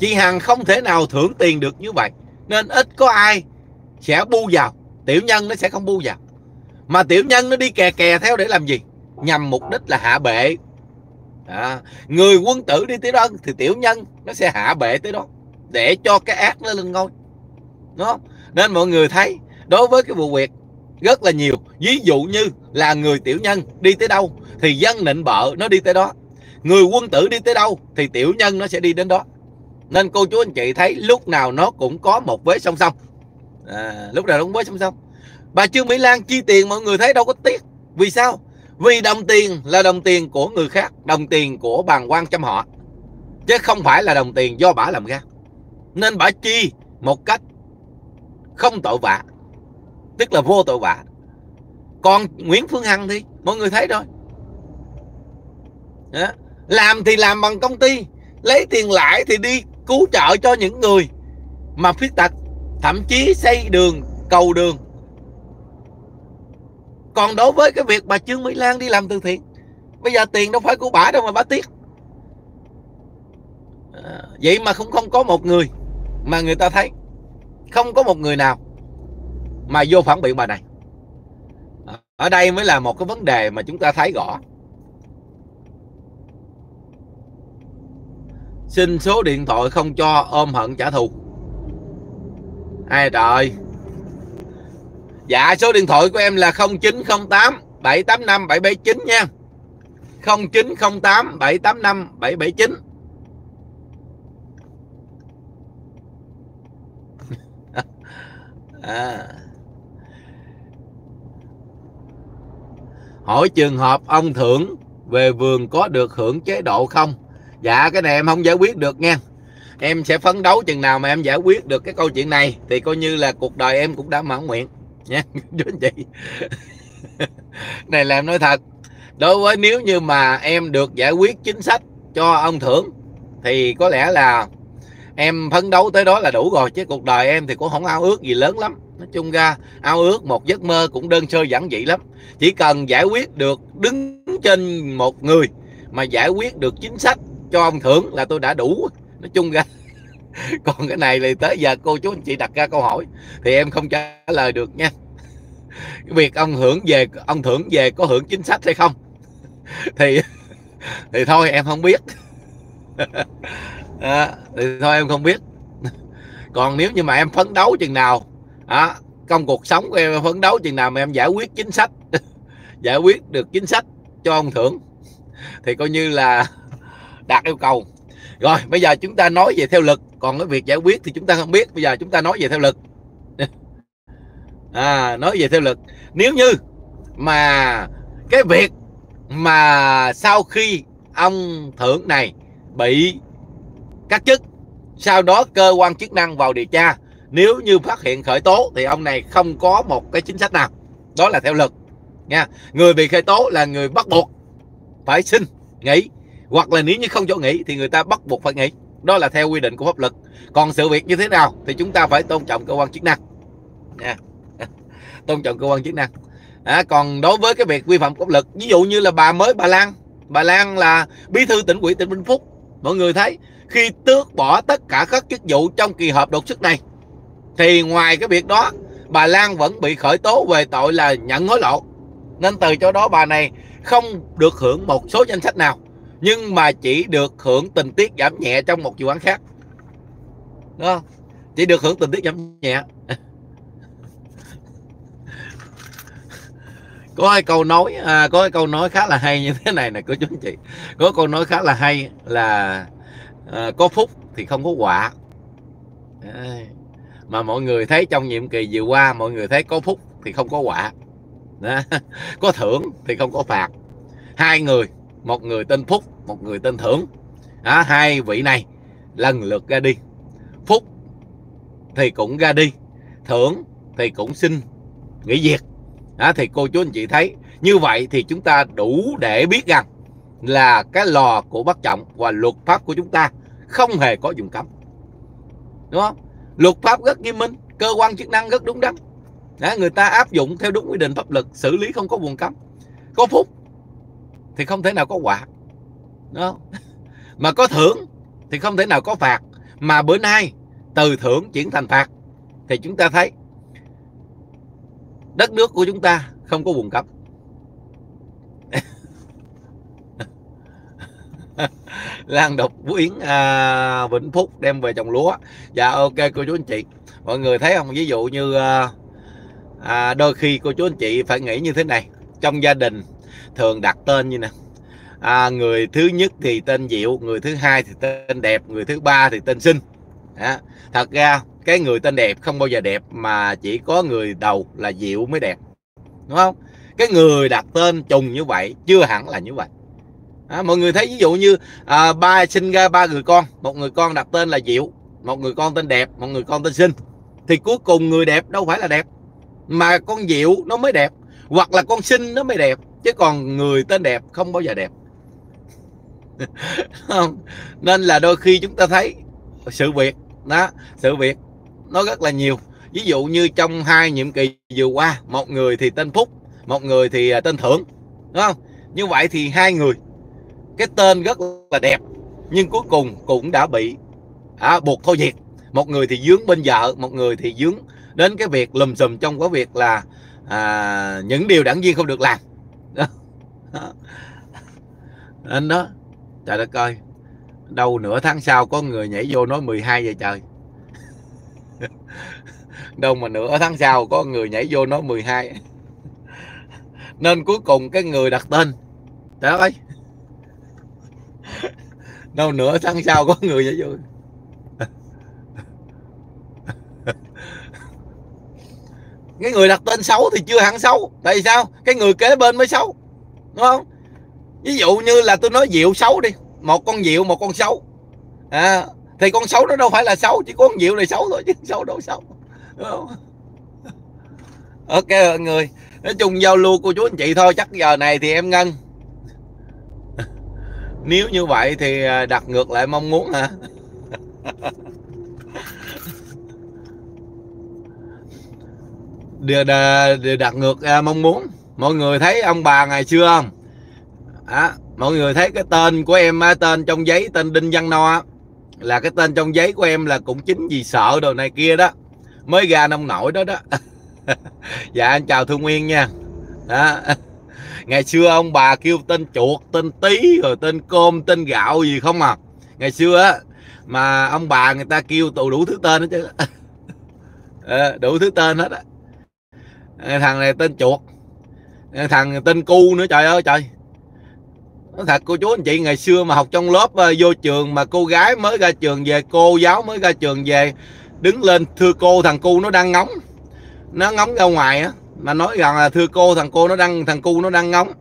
chị Hằng không thể nào thưởng tiền được như vậy. Nên ít có ai sẽ bu vào. Tiểu nhân nó sẽ không bu vào. Mà tiểu nhân nó đi kè kè theo để làm gì? Nhằm mục đích là hạ bệ. À, người quân tử đi tới đó thì tiểu nhân nó sẽ hạ bệ tới đó để cho cái ác nó lên ngôi. Đúng không? Nên mọi người thấy đối với cái vụ việc rất là nhiều ví dụ như là người tiểu nhân đi tới đâu thì dân nịnh bợ nó đi tới đó. Người quân tử đi tới đâu thì tiểu nhân nó sẽ đi đến đó. Nên cô chú anh chị thấy lúc nào nó cũng có một vế song song. À, lúc nào nó cũng vế song song. Bà trương mỹ lan chi tiền mọi người thấy đâu có tiếc. Vì sao? Vì đồng tiền là đồng tiền của người khác đồng tiền của bàn quan chăm họ. Chứ không phải là đồng tiền do bà làm ra nên bà chi một cách không tội vạ tức là vô tội vạ. Còn nguyễn phương hằng thì mọi người thấy rồi. Đó. làm thì làm bằng công ty lấy tiền lãi thì đi cứu trợ cho những người mà khuyết tật thậm chí xây đường cầu đường. Còn đối với cái việc bà trương mỹ lan đi làm từ thiện bây giờ tiền đâu phải của bà đâu mà bà tiếc. À, vậy mà không không có một người mà người ta thấy không có một người nào mà vô phản biện bà này. Ở đây mới là một cái vấn đề mà chúng ta thấy rõ. Xin số điện thoại không cho ôm hận trả thù. Ai trời dạ số điện thoại của em là 0908 785 779 nha. 0908 785 779 à. hỏi trường hợp ông thưởng về vườn có được hưởng chế độ không? Dạ cái này em không giải quyết được nha. Em sẽ phấn đấu chừng nào mà em giải quyết được cái câu chuyện này thì coi như là cuộc đời em cũng đã mãn nguyện nha, chú anh chị. Này, là em nói thật, đối với nếu như mà em được giải quyết chính sách cho ông thưởng thì có lẽ là em phấn đấu tới đó là đủ rồi, chứ cuộc đời em thì cũng không ao ước gì lớn lắm. Nói chung ra, ao ước một giấc mơ cũng đơn sơ giản dị lắm. Chỉ cần giải quyết được đứng trên một người mà giải quyết được chính sách cho ông thưởng là tôi đã đủ. Nói chung ra, còn cái này thì tới giờ cô chú anh chị đặt ra câu hỏi thì em không trả lời được nha. Cái việc ông hưởng về, ông thưởng về có hưởng chính sách hay không? Thì thì thôi, em không biết. à, thì thôi em không biết. Còn nếu như mà em phấn đấu chừng nào à, công cuộc sống của em phấn đấu chừng nào mà em giải quyết chính sách giải quyết được chính sách cho ông thưởng thì coi như là đạt yêu cầu. Rồi bây giờ chúng ta nói về theo lực còn cái việc giải quyết thì chúng ta không biết. Bây giờ chúng ta nói về theo lực à, nói về theo lực nếu như mà cái việc mà sau khi ông thưởng này bị cắt chức. Sau đó cơ quan chức năng vào điều tra. Nếu như phát hiện khởi tố thì ông này không có một cái chính sách nào. Đó là theo luật. Nha. Người bị khởi tố là người bắt buộc phải xin nghỉ. Hoặc là nếu như không chỗ nghỉ thì người ta bắt buộc phải nghỉ. Đó là theo quy định của pháp luật. Còn sự việc như thế nào thì chúng ta phải tôn trọng cơ quan chức năng. Nha. Tôn trọng cơ quan chức năng. À, còn đối với cái việc vi phạm pháp luật ví dụ như là bà mới bà Lan. Bà Lan là bí thư tỉnh ủy tỉnh Vĩnh Phúc. Mọi người thấy khi tước bỏ tất cả các chức vụ trong kỳ họp đột xuất này thì ngoài cái việc đó bà Lan vẫn bị khởi tố về tội là nhận hối lộ. Nên từ chỗ đó bà này không được hưởng một số danh sách nào nhưng mà chỉ được hưởng tình tiết giảm nhẹ trong một vụ án khác. Đúng không? Chỉ được hưởng tình tiết giảm nhẹ. Có hai câu nói à, có cái câu nói khá là hay như thế này nè của chú anh chị. Có câu nói khá là hay là à, có phúc thì không có quả. Đấy. mà mọi người thấy trong nhiệm kỳ vừa qua mọi người thấy có phúc thì không có quả. Có thưởng thì không có phạt. Hai người một người tên phúc một người tên thưởng. À, hai vị này lần lượt ra đi. Phúc thì cũng ra đi thưởng thì cũng xin nghỉ việc. À, thì cô chú anh chị thấy như vậy thì chúng ta đủ để biết rằng là cái lò của bác Trọng và luật pháp của chúng ta không hề có dùng cấm. Đúng không? Luật pháp rất nghiêm minh cơ quan chức năng rất đúng đắn. Đã, người ta áp dụng theo đúng quy định pháp luật xử lý không có vùng cấm. Có phúc thì không thể nào có quả. Đúng không? mà có thưởng thì không thể nào có phạt. Mà bữa nay từ thưởng chuyển thành phạt thì chúng ta thấy đất nước của chúng ta không có vùng cấm. Lan Độc Phú Yến à, Vĩnh Phúc đem về trồng lúa. Dạ ok cô chú anh chị. Mọi người thấy không? Ví dụ như à, à, đôi khi cô chú anh chị phải nghĩ như thế này. Trong gia đình thường đặt tên như nè. À, người thứ nhất thì tên Diệu người thứ hai thì tên đẹp người thứ ba thì tên Sinh. À, thật ra cái người tên đẹp không bao giờ đẹp mà chỉ có người đầu là Diệu mới đẹp. Đúng không? Cái người đặt tên trùng như vậy chưa hẳn là như vậy à, mọi người thấy ví dụ như à, ba sinh ra ba người con một người con đặt tên là Diệu một người con tên đẹp một người con tên Sinh thì cuối cùng người đẹp đâu phải là đẹp mà con Diệu nó mới đẹp hoặc là con Sinh nó mới đẹp chứ còn người tên đẹp không bao giờ đẹp. Không nên là đôi khi chúng ta thấy sự việc đó sự việc nó rất là nhiều. Ví dụ như trong hai nhiệm kỳ vừa qua một người thì tên phúc một người thì à, tên thưởng đúng không? Như vậy thì hai người cái tên rất là đẹp nhưng cuối cùng cũng đã bị à, buộc thôi việc một người thì dướng bên vợ một người thì dướng đến cái việc lùm xùm trong cái việc là à, những điều đảng viên không được làm. Đó. đó. Trời đất ơi đâu nửa tháng sau có người nhảy vô nói 12 giờ trời. Đâu mà nửa tháng sau có người nhảy vô nói 12 nên cuối cùng cái người đặt tên trời ơi đâu nửa tháng sau có người vậy rồi? cái người đặt tên xấu thì chưa hẳn xấu. Tại sao? Cái người kế bên mới xấu. Đúng không? Ví dụ như là tôi nói diệu xấu đi. Một con diệu một con xấu. À, thì con xấu nó đâu phải là xấu chỉ có con diệu này xấu thôi chứ xấu đâu xấu. Đúng không? Ok mọi người nói chung giao lưu cô chú anh chị thôi chắc giờ này thì em ngân nếu như vậy thì à, đặt ngược lại mong muốn hả? Để, để, đặt ngược mong muốn. Mọi người thấy ông bà ngày xưa không? À, mọi người thấy cái tên của em tên trong giấy tên đinh văn no là cái tên trong giấy của em là cũng chính vì sợ đồ này kia đó mới ra nông nổi đó đó. Dạ anh chào thương nguyên nha. Đó ngày xưa ông bà kêu tên chuột tên tí rồi tên cơm tên gạo gì không à? Ngày xưa á mà ông bà người ta kêu tụ đủ thứ tên hết chứ. À, đủ thứ tên hết á. Ờ, thằng này tên chuột. Ờ, thằng tên cu nữa trời ơi trời. Nói thật cô chú anh chị ngày xưa mà học trong lớp vô trường mà cô gái mới ra trường về cô giáo mới ra trường về đứng lên thưa cô thằng cu nó đang ngóng. Nó ngóng ra ngoài á mà nói rằng là thưa cô thằng cô nó đang thằng cu nó đang ngóng.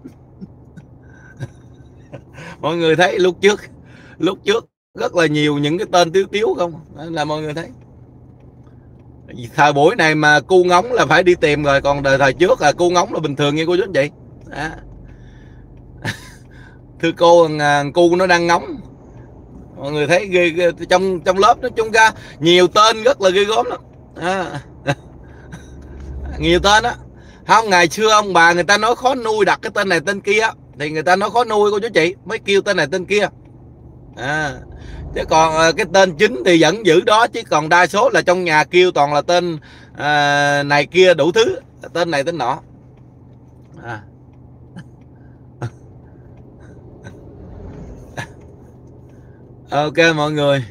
Mọi người thấy lúc trước lúc trước rất là nhiều những cái tên tiếu tiếu không? Là mọi người thấy. Thời buổi này mà cu ngóng là phải đi tìm rồi còn đời thời trước là cu ngóng là bình thường như cô chú anh chị à. thưa cô à, thằng cu nó đang ngóng. Mọi người thấy ghê, ghê trong trong lớp nó chung ra nhiều tên rất là ghê gớm lắm. À. nhiều tên á không ngày xưa ông bà người ta nói khó nuôi đặt cái tên này tên kia. Thì người ta nói khó nuôi cô chú chị mới kêu tên này tên kia. À chứ còn à, cái tên chính thì vẫn giữ đó chứ còn đa số là trong nhà kêu toàn là tên à, này kia đủ thứ tên này tên nọ. À. ok mọi người.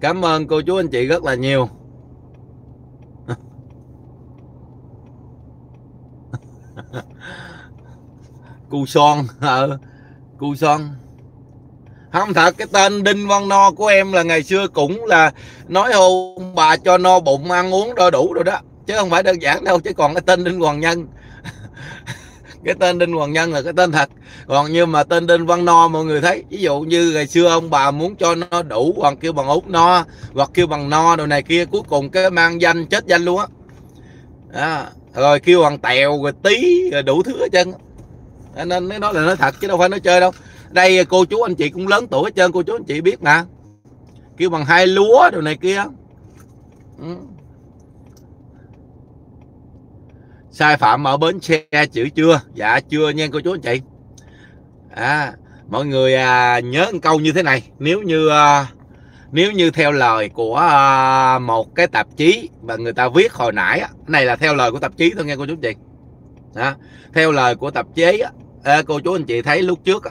Cảm ơn cô chú anh chị rất là nhiều. Cu son ờ cu son. Không thật, cái tên đinh văn no của em là ngày xưa cũng là nói ông bà cho no bụng, ăn uống đo đủ rồi đó. Chứ không phải đơn giản đâu, chứ còn cái tên đinh hoàng nhân cái tên đinh hoàng nhân là cái tên thật. Còn như mà tên đinh văn no mọi người thấy ví dụ như ngày xưa ông bà muốn cho nó đủ hoặc kêu bằng út no hoặc kêu bằng no đồ này kia cuối cùng cái mang danh chết danh luôn á. À, rồi kêu bằng tèo rồi tí rồi đủ thứ hết trơn nên nó là nói thật chứ đâu phải nói chơi đâu. Đây cô chú anh chị cũng lớn tuổi hết trơn cô chú anh chị biết mà. Kêu bằng hai lúa đồ này kia. Ừ. sai phạm ở bến xe chữ chưa? Dạ chưa nha cô chú anh chị. À mọi người à, nhớ một câu như thế này. Nếu như à, nếu như theo lời của à, một cái tạp chí mà người ta viết hồi nãy á, này là theo lời của tạp chí thôi nghe cô chú anh chị. À, theo lời của tạp chí á, à, cô chú anh chị thấy lúc trước á,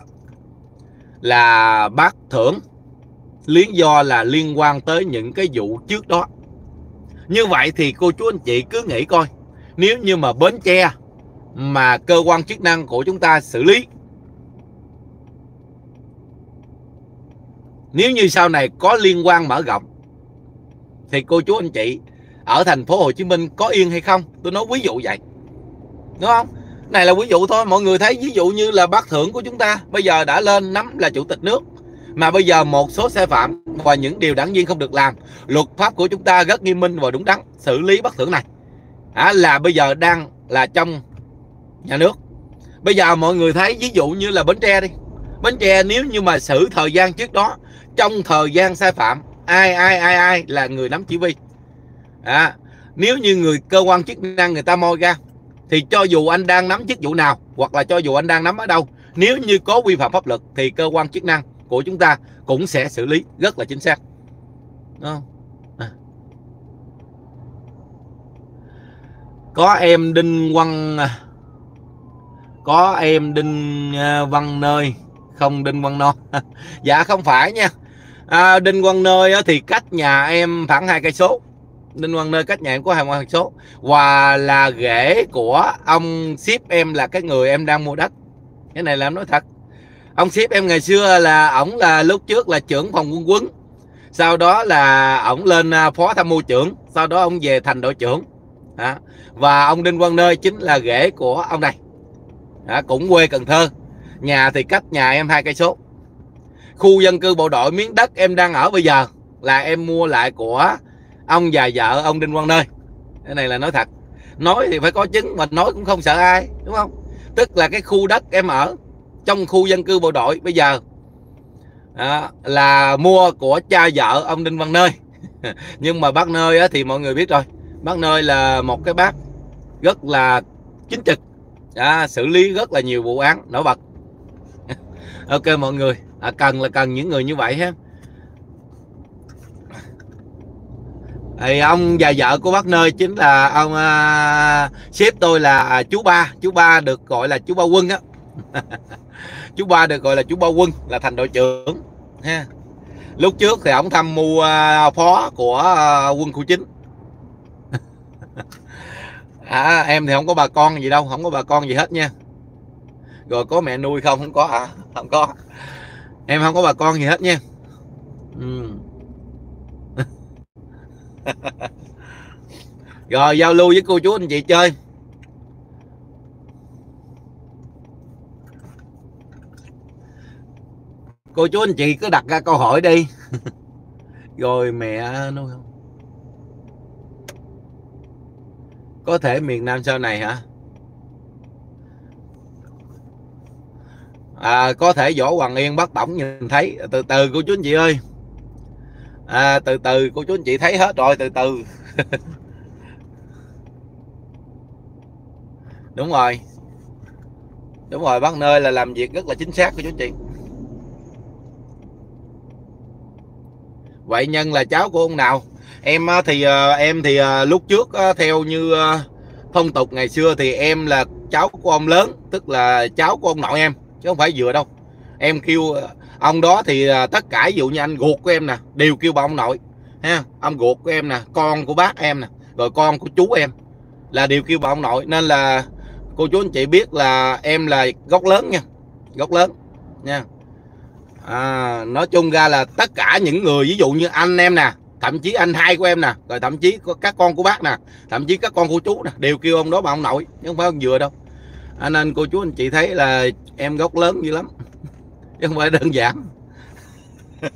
là bác thưởng lý do là liên quan tới những cái vụ trước đó. Như vậy thì cô chú anh chị cứ nghĩ coi nếu như mà Bến Tre mà cơ quan chức năng của chúng ta xử lý, nếu như sau này có liên quan mở rộng, thì cô chú anh chị ở thành phố Hồ Chí Minh có yên hay không? Tôi nói ví dụ vậy. Đúng không? Này là ví dụ thôi, mọi người thấy ví dụ như là bác thưởng của chúng ta bây giờ đã lên nắm là chủ tịch nước. Mà bây giờ một số sai phạm và những điều đảng viên không được làm, luật pháp của chúng ta rất nghiêm minh và đúng đắn, xử lý bác thưởng này à, là bây giờ đang là trong nhà nước. Bây giờ mọi người thấy ví dụ như là bến tre đi. Bến tre nếu như mà xử thời gian trước đó trong thời gian sai phạm ai ai ai ai là người nắm chỉ huy. À, nếu như người cơ quan chức năng người ta moi ra thì cho dù anh đang nắm chức vụ nào hoặc là cho dù anh đang nắm ở đâu nếu như có vi phạm pháp luật thì cơ quan chức năng của chúng ta cũng sẽ xử lý rất là chính xác. Đúng không? Có em đinh quăng à. có em đinh à, văn nơi. Không đinh văn non dạ không phải nha. À, đinh văn nơi thì cách nhà em khoảng hai cây số. Đinh văn nơi cách nhà em có hai cây số. Và là rể của ông ship em là cái người em đang mua đất. Cái này là em nói thật. Ông ship em ngày xưa là ổng là lúc trước là trưởng phòng quân quấn. Sau đó là ổng lên à, phó tham mưu trưởng. Sau đó ông về thành đội trưởng đó. và ông đinh văn nơi chính là rể của ông này. Đó, cũng quê cần thơ. Nhà thì cách nhà em hai cây số. Khu dân cư bộ đội miếng đất em đang ở bây giờ là em mua lại của ông và vợ ông đinh quang nơi. Cái này là nói thật. Nói thì phải có chứng mà nói cũng không sợ ai đúng không? Tức là cái khu đất em ở trong khu dân cư bộ đội bây giờ à, là mua của cha vợ ông đinh văn nơi. Nhưng mà bác nơi á, thì mọi người biết rồi bác nơi là một cái bác rất là chính trực. Đã xử lý rất là nhiều vụ án nổi bật. Ok mọi người à, cần là cần những người như vậy ha. Thì ông và vợ của bác nơi chính là ông à, sếp tôi là à, chú ba. Chú ba được gọi là chú ba quân á. Chú ba được gọi là chú ba quân là thành đội trưởng ha. Lúc trước thì ông thăm mưu à, phó của à, quân khu chính à, em thì không có bà con gì đâu không có bà con gì hết nha. Rồi có mẹ nuôi không? Không có à không có. Em không có bà con gì hết nha. Ừ. rồi giao lưu với cô chú anh chị chơi. Cô chú anh chị cứ đặt ra câu hỏi đi. Rồi mẹ nuôi không? Có thể miền Nam sau này hả? À, có thể võ Hoàng Yên bắt tổng nhìn thấy. Từ từ cô chú anh chị ơi. À, từ từ cô chú anh chị thấy hết rồi từ từ. Đúng rồi. Đúng rồi bác nơi là làm việc rất là chính xác cô chú anh chị. Vậy nhân là cháu của ông nào? Ờ, em thì em thì lúc trước theo như ờ, phong tục ngày xưa thì em là cháu của ông lớn tức là cháu của ông nội em chứ không phải vừa đâu. Em kêu ông đó thì tất cả ví dụ như anh ruột của em nè đều kêu bà ông nội ha ông ruột của em nè con của bác em nè rồi con của chú em là đều kêu bà ông nội. Nên là cô chú anh chị biết là em là gốc lớn nha gốc lớn nha. À, nói chung ra là tất cả những người ví dụ như anh em nè thậm chí anh hai của em nè, rồi thậm chí các con của bác nè, thậm chí các con của chú nè, đều kêu ông đó bà ông nội, chứ không phải ông vừa đâu. Anh nên cô chú, anh chị thấy là em gốc lớn dữ lắm, chứ không phải đơn giản.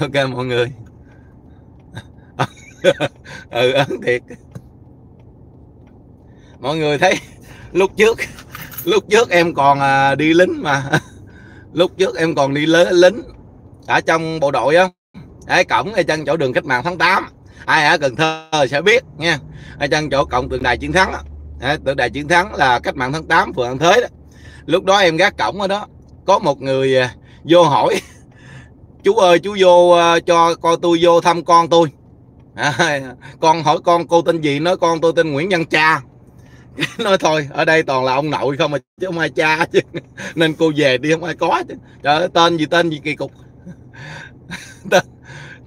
Ok, mọi người. Ừ ấn thiệt. Mọi người thấy, lúc trước lúc trước em còn à, đi lính mà. Lúc trước em còn đi lính ở trong bộ đội á. Đấy, cổng ở chân chỗ đường cách mạng tháng 8 ai ở Cần Thơ sẽ biết nha. Ở chân chỗ cổng tượng đài chiến thắng đó. tượng đài chiến thắng là cách mạng tháng 8 phường An Thới đó. Lúc đó em gác cổng ở đó có một người à, vô hỏi chú ơi chú vô à, cho con tôi vô thăm con tôi. À, con hỏi con cô tên gì? Nói con tôi tên Nguyễn Văn Cha. Nói thôi ở đây toàn là ông nội không mà chứ không ai cha chứ. Nên cô về đi không ai có chứ. Trời ơi, tên gì tên gì kỳ cục. Tên,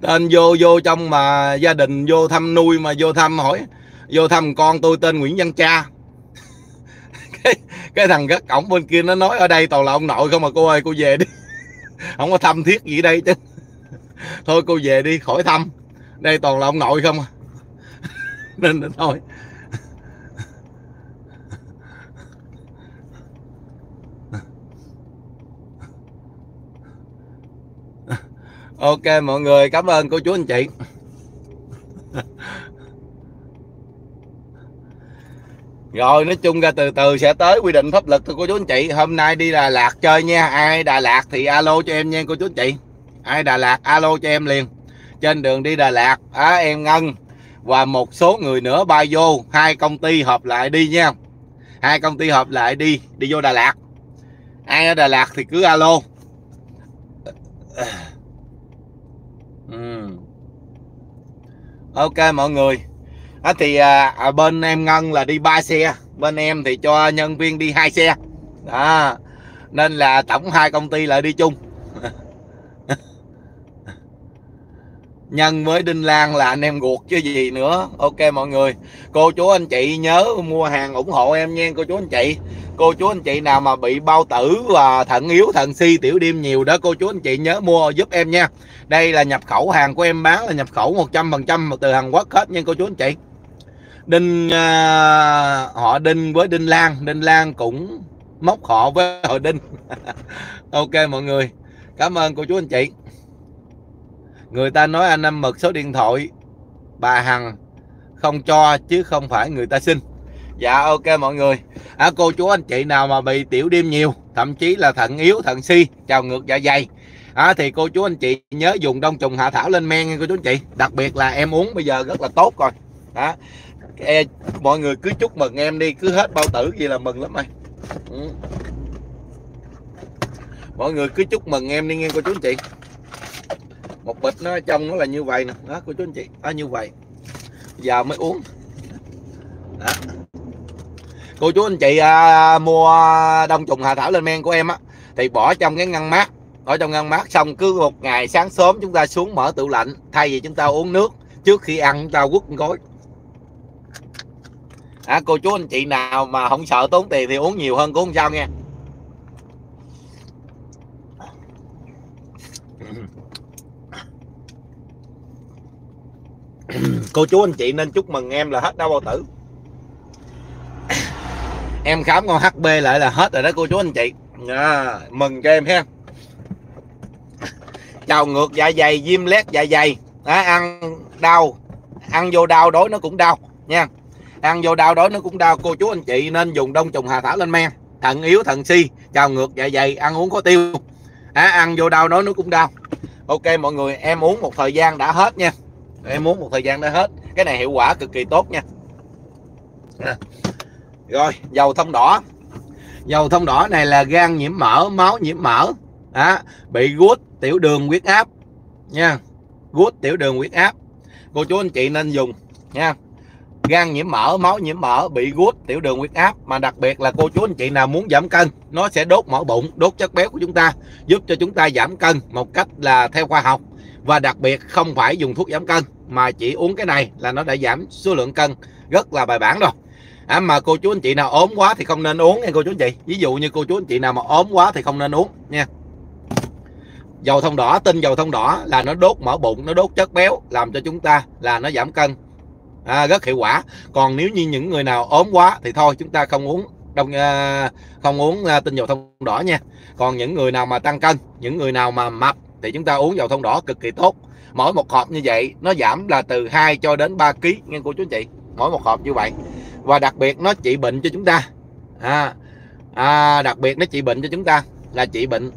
tên vô vô trong mà gia đình vô thăm nuôi mà vô thăm hỏi vô thăm con tôi tên Nguyễn Văn Cha. Cái, cái thằng gắt cổng bên kia nó nói ở đây toàn là ông nội không mà cô ơi cô về đi. Không có thăm thiết gì đây chứ. Thôi cô về đi khỏi thăm. Đây toàn là ông nội không à. Nên thôi. Ok, mọi người, cảm ơn cô chú anh chị. Rồi, nói chung ra từ từ sẽ tới quy định pháp luật thôi cô chú anh chị. Hôm nay đi Đà Lạt chơi nha. Ai Đà Lạt thì alo cho em nha, cô chú anh chị. Ai Đà Lạt, alo cho em liền. Trên đường đi Đà Lạt, á, em Ngân và một số người nữa bay vô. Hai công ty hợp lại đi nha. Hai công ty hợp lại đi đi vô Đà Lạt. Ai ở Đà Lạt thì cứ alo. Ok mọi người. À, thì à, bên em ngân là đi ba xe. Bên em thì cho nhân viên đi hai xe. Đó. Nên là tổng hai công ty lại đi chung. Nhân với đinh lan là anh em ruột chứ gì nữa. Ok mọi người cô chú anh chị nhớ mua hàng ủng hộ em nha cô chú anh chị. Cô chú anh chị nào mà bị bao tử và thận yếu thận si tiểu đêm nhiều đó cô chú anh chị nhớ mua giúp em nha. Đây là nhập khẩu hàng của em bán là nhập khẩu 100% từ Hàn Quốc hết nha cô chú anh chị. Đinh uh, họ Đinh với Đinh Lan. Đinh Lan cũng móc họ với họ Đinh. Ok mọi người cảm ơn cô chú anh chị người ta nói anh em mực số điện thoại bà Hằng không cho chứ không phải người ta xin. Dạ ok mọi người. À, cô chú anh chị nào mà bị tiểu đêm nhiều thậm chí là thận yếu thận si trào ngược dạ dày. À, thì cô chú anh chị nhớ dùng đông trùng hạ thảo lên men nha cô chú anh chị. Đặc biệt là em uống bây giờ rất là tốt rồi. Đó. E, mọi người cứ chúc mừng em đi cứ hết bao tử gì là mừng lắm ơi ừ. mọi người cứ chúc mừng em đi nghe cô chú anh chị một bịch nó trong nó là như vậy nè. Đó cô chú anh chị. Nó như vậy. Giờ mới uống. Đó. cô chú anh chị à, mua đông trùng hạ thảo lên men của em á thì bỏ trong cái ngăn mát. Ở trong ngăn mát xong cứ một ngày sáng sớm chúng ta xuống mở tủ lạnh thay vì chúng ta uống nước trước khi ăn chúng ta quất gối. À, cô chú anh chị nào mà không sợ tốn tiền thì uống nhiều hơn cũng không sao nha cô chú anh chị nên chúc mừng em là hết đau bao tử. Em khám con HB lại là hết rồi đó cô chú anh chị. À, mừng cho em ha. Chào ngược dạ dày viêm lét dạ dày. À, ăn đau ăn vô đau đối nó cũng đau nha. Ăn vô đau đối nó cũng đau cô chú anh chị nên dùng đông trùng hà thảo lên men thận yếu thận si chào ngược dạ dày ăn uống có tiêu. À, ăn vô đau đối nó cũng đau. Ok mọi người em uống một thời gian đã hết nha em muốn một thời gian đã hết. Cái này hiệu quả cực kỳ tốt nha. Rồi dầu thông đỏ. Dầu thông đỏ này là gan nhiễm mỡ máu nhiễm mỡ. À, bị gút tiểu đường huyết áp nha. Gút tiểu đường huyết áp. Cô chú anh chị nên dùng nha. Gan nhiễm mỡ máu nhiễm mỡ bị gút tiểu đường huyết áp. Mà đặc biệt là cô chú anh chị nào muốn giảm cân nó sẽ đốt mỡ bụng đốt chất béo của chúng ta giúp cho chúng ta giảm cân một cách là theo khoa học và đặc biệt không phải dùng thuốc giảm cân mà chỉ uống cái này là nó đã giảm số lượng cân rất là bài bản rồi. À, mà cô chú anh chị nào ốm quá thì không nên uống nha cô chú anh chị. Ví dụ như cô chú anh chị nào mà ốm quá thì không nên uống nha. Dầu thông đỏ tinh dầu thông đỏ là nó đốt mỡ bụng nó đốt chất béo làm cho chúng ta là nó giảm cân. À, rất hiệu quả. Còn nếu như những người nào ốm quá thì thôi chúng ta không uống đông à, không uống à, tinh dầu thông đỏ nha. Còn những người nào mà tăng cân những người nào mà mập thì chúng ta uống dầu thông đỏ cực kỳ tốt. Mỗi một hộp như vậy nó giảm là từ 2 cho đến 3 kg nghe cô chú anh chị. Mỗi một hộp như vậy. Và đặc biệt nó trị bệnh cho chúng ta. À, à, đặc biệt nó trị bệnh cho chúng ta là trị bệnh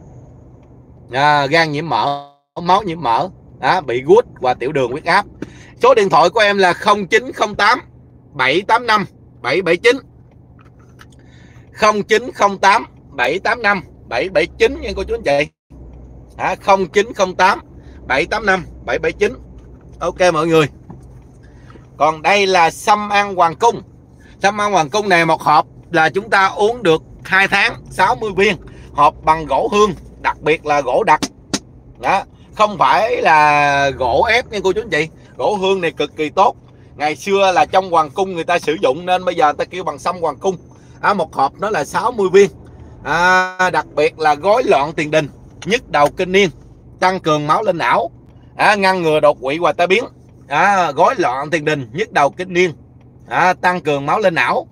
à, gan nhiễm mỡ máu nhiễm mỡ à, bị gút và tiểu đường huyết áp. Số điện thoại của em là 0908 785 779 0908 785 779 nha cô chú anh chị à, 0908 785 779 ok mọi người. Còn đây là sâm ăn hoàng cung. Sâm ăn hoàng cung này một hộp là chúng ta uống được 2 tháng 60 viên. Hộp bằng gỗ hương đặc biệt là gỗ đặc. Đó không phải là gỗ ép nha cô chú anh chị. Gỗ hương này cực kỳ tốt. Ngày xưa là trong hoàng cung người ta sử dụng nên bây giờ người ta kêu bằng sâm hoàng cung. À, một hộp nó là 60 viên. À, đặc biệt là gói loạn tiền đình nhức đầu kinh niên tăng cường máu lên não à, ngăn ngừa đột quỵ và tai biến à, gói loạn tiền đình nhức đầu kinh niên à, tăng cường máu lên não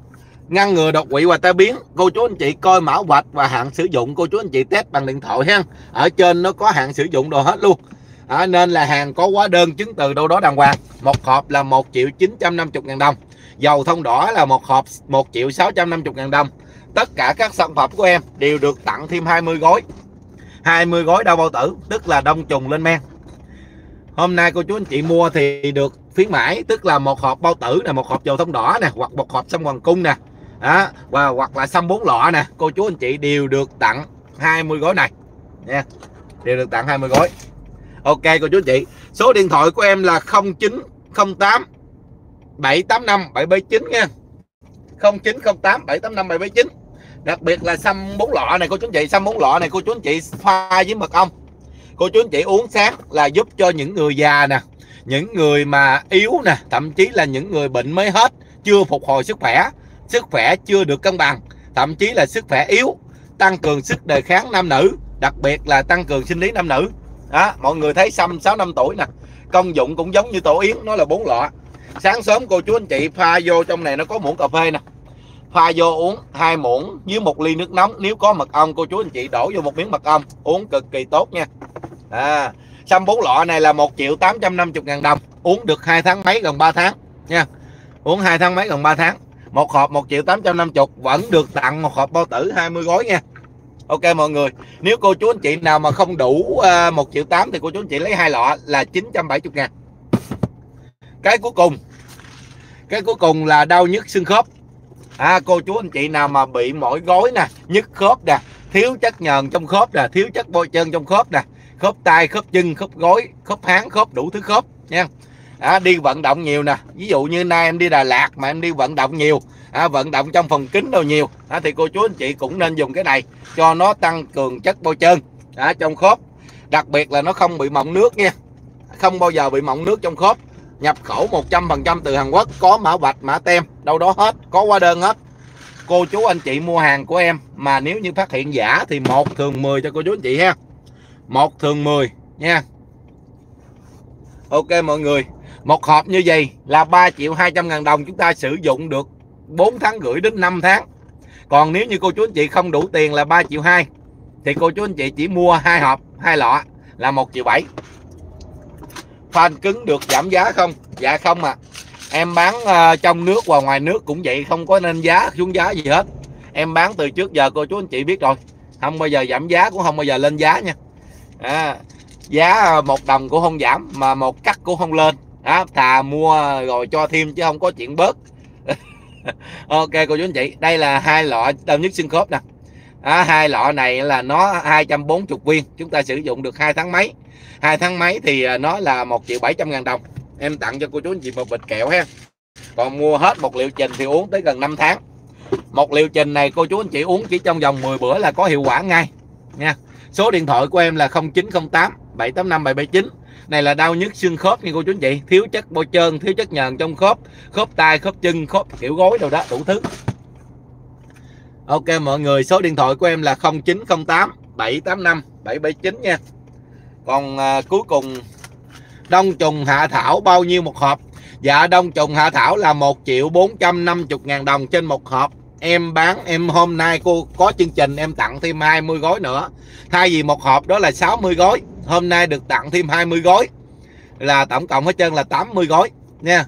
ngăn ngừa đột quỵ và tai biến. Cô chú anh chị coi mã vạch và hạn sử dụng cô chú anh chị test bằng điện thoại ha. Ở trên nó có hạn sử dụng đồ hết luôn. À, nên là hàng có hóa đơn chứng từ đâu đó đàng hoàng. Một hộp là 1 triệu 950 ngàn đồng dầu thông đỏ là một hộp 1 triệu 650 ngàn đồng. Tất cả các sản phẩm của em đều được tặng thêm 20 gói. 20 gói đau bao tử tức là đông trùng lên men. Hôm nay cô chú anh chị mua thì được khuyến mãi tức là một hộp bao tử nè một hộp dầu thông đỏ nè hoặc một hộp xăm hoàng cung nè. Đó, và hoặc là xăm bốn lọ nè. Cô chú anh chị đều được tặng 20 gói này. Nha đều được tặng 20 gói. Ok cô chú anh chị số điện thoại của em là 0908 785 779 nha. 0908 785 779 đặc biệt là xăm bốn lọ này, cô chú anh chị, xăm bốn lọ này, cô chú anh chị pha với mật ong. Cô chú anh chị uống sáng là giúp cho những người già nè, những người mà yếu nè, thậm chí là những người bệnh mới hết, chưa phục hồi sức khỏe. Sức khỏe chưa được cân bằng, thậm chí là sức khỏe yếu, tăng cường sức đề kháng nam nữ, đặc biệt là tăng cường sinh lý nam nữ. Đó, mọi người thấy xăm 6 năm tuổi nè, công dụng cũng giống như tổ yến, nó là bốn lọ. Sáng sớm cô chú anh chị pha vô trong này, nó có muỗng cà phê nè pha vô uống hai muỗng với một ly nước nóng. Nếu có mật ong cô chú anh chị đổ vô một miếng mật ong uống cực kỳ tốt nha. À xăm bốn lọ này là 1 triệu 850 ngàn đồng uống được hai tháng mấy gần 3 tháng nha. Uống hai tháng mấy gần 3 tháng một hộp 1 triệu 850 vẫn được tặng một hộp bao tử 20 gói nha. Ok mọi người nếu cô chú anh chị nào mà không đủ à, uh, 1 triệu 8 thì cô chú anh chị lấy hai lọ là 970 ngàn. Cái cuối cùng cái cuối cùng là đau nhức xương khớp à, cô chú anh chị nào mà bị mỏi gối nè nhức khớp nè thiếu chất nhờn trong khớp nè thiếu chất bôi chân trong khớp nè khớp tay khớp chân khớp gối khớp háng khớp đủ thứ khớp nha. À, đi vận động nhiều nè ví dụ như nay em đi Đà Lạt mà em đi vận động nhiều à, vận động trong phòng kính đâu nhiều à, thì cô chú anh chị cũng nên dùng cái này cho nó tăng cường chất bôi trơn à, trong khớp. Đặc biệt là nó không bị mọng nước nha không bao giờ bị mọng nước trong khớp nhập khẩu 100% từ Hàn Quốc, có mã vạch, mã tem, đâu đó hết, có hóa đơn hết. Cô chú anh chị mua hàng của em, mà nếu như phát hiện giả thì một thường 10 cho cô chú anh chị ha. Một thường 10 nha. Ok mọi người, một hộp như vậy là 3 triệu 200 ngàn đồng chúng ta sử dụng được 4 tháng gửi đến 5 tháng. Còn nếu như cô chú anh chị không đủ tiền là 3 triệu 2 thì cô chú anh chị chỉ mua hai hộp, hai lọ là 1 triệu 7 phan cứng được giảm giá không? Dạ không à em bán uh, trong nước và ngoài nước cũng vậy không có nên giá xuống giá gì hết. Em bán từ trước giờ cô chú anh chị biết rồi. Không bao giờ giảm giá cũng không bao giờ lên giá nha. À, giá ờ, một đồng cũng không giảm mà một cắt cũng không lên. À, thà mua rồi cho thêm chứ không có chuyện bớt. Ok cô chú anh chị đây là hai lọ đau nhất xương khớp nè à, hai lọ này là nó 240 viên. Chúng ta sử dụng được hai tháng mấy? Hai tháng mấy thì à, nó là một triệu bảy trăm ngàn đồng. Em tặng cho cô chú anh chị một bịch kẹo ha. Còn mua hết một liệu trình thì uống tới gần 5 tháng. Một liệu trình này cô chú anh chị uống chỉ trong vòng 10 bữa là có hiệu quả ngay nha. Số điện thoại của em là 0908 785 779 này là đau nhức xương khớp nha cô chú anh chị. Thiếu chất bôi trơn thiếu chất nhờn trong khớp khớp tay khớp chân khớp kiểu gối đâu đó đủ thứ ok mọi người số điện thoại của em là 0908 785 779 nha. Còn à, cuối cùng đông trùng hạ thảo bao nhiêu một hộp? Dạ đông trùng hạ thảo là 1 triệu 450 ngàn đồng trên một hộp. Em bán em hôm nay cô có chương trình em tặng thêm 20 gói nữa. Thay vì một hộp đó là 60 gói hôm nay được tặng thêm 20 gói. Là tổng cộng hết trơn là 80 gói nha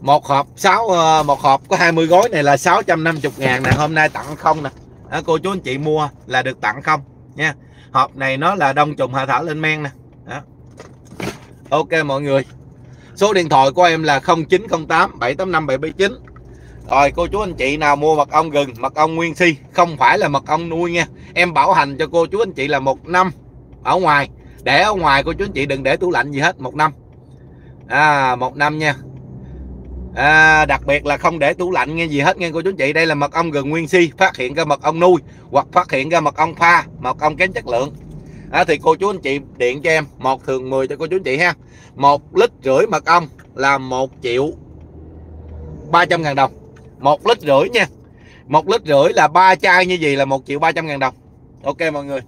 một hộp 6 ờ, một hộp có 20 gói này là 650 ngàn nè hôm nay tặng không nè. À, cô chú anh chị mua là được tặng không? Nha hộp này nó là đông trùng hạ thảo lên men nè. Đó. ok mọi người. Số điện thoại của em là 0908 785 779 rồi cô chú anh chị nào mua mật ong gừng mật ong nguyên si không phải là mật ong nuôi nha. Em bảo hành cho cô chú anh chị là một năm ở ngoài. Để ở ngoài cô chú anh chị đừng để tủ lạnh gì hết một năm. À một năm nha à, đặc biệt là không để tủ lạnh nghe gì hết nghe cô chú anh chị. Đây là mật ong gừng nguyên si phát hiện ra mật ong nuôi hoặc phát hiện ra mật ong pha mật ong kém chất lượng. À, thì cô chú anh chị điện cho em một thường 10 cho cô chú anh chị ha. Một lít rưỡi mật ong là một triệu 300 ngàn đồng. Một lít rưỡi nha. Một lít rưỡi là ba chai như gì là một triệu ba trăm ngàn đồng. Ok mọi người.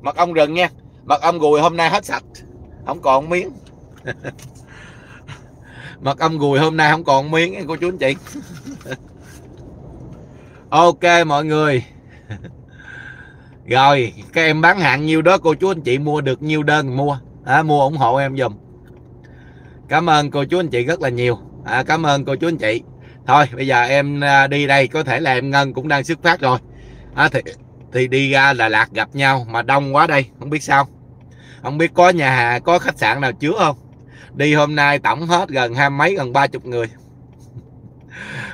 Mật ong rừng nha. Mật ong gùi hôm nay hết sạch. Không còn miếng. mật ong gùi hôm nay không còn miếng cô chú anh chị. Ok mọi người. Rồi các em bán hàng nhiêu đó cô chú anh chị mua được nhiêu đơn mua? À, mua ủng hộ em dùm cảm ơn cô chú anh chị rất là nhiều. À, cảm ơn cô chú anh chị. Thôi bây giờ em à, đi đây có thể là em ngân cũng đang xuất phát rồi. À, thì thì đi ra Đà Lạt gặp nhau mà đông quá đây không biết sao. Không biết có nhà có khách sạn nào chứa không? Đi hôm nay tổng hết gần hai mấy gần ba chục người.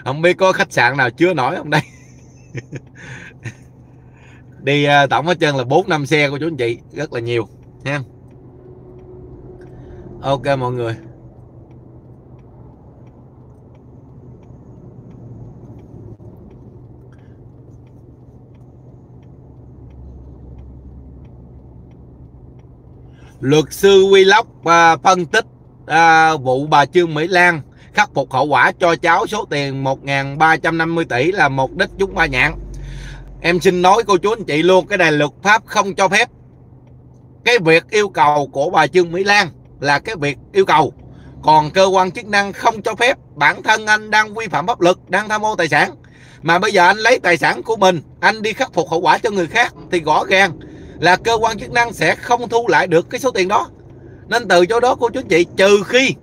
Không biết có khách sạn nào chứa nổi không đây? Đi à, tổng hết trơn là bốn năm xe của chú anh chị rất là nhiều nha. Ok mọi người. Luật sư Vlog à, phân tích à, vụ bà Trương Mỹ Lan khắc phục hậu quả cho cháu số tiền 1.350 tỷ là mục đích chúng ba nhạn. Em xin nói cô chú anh chị luôn cái này luật pháp không cho phép. Cái việc yêu cầu của bà Trương Mỹ Lan là cái việc yêu cầu. Còn cơ quan chức năng không cho phép bản thân anh đang vi phạm pháp luật đang tham ô tài sản. Mà bây giờ anh lấy tài sản của mình anh đi khắc phục hậu quả cho người khác thì rõ ràng là cơ quan chức năng sẽ không thu lại được cái số tiền đó nên từ chỗ đó cô chú chị, trừ khi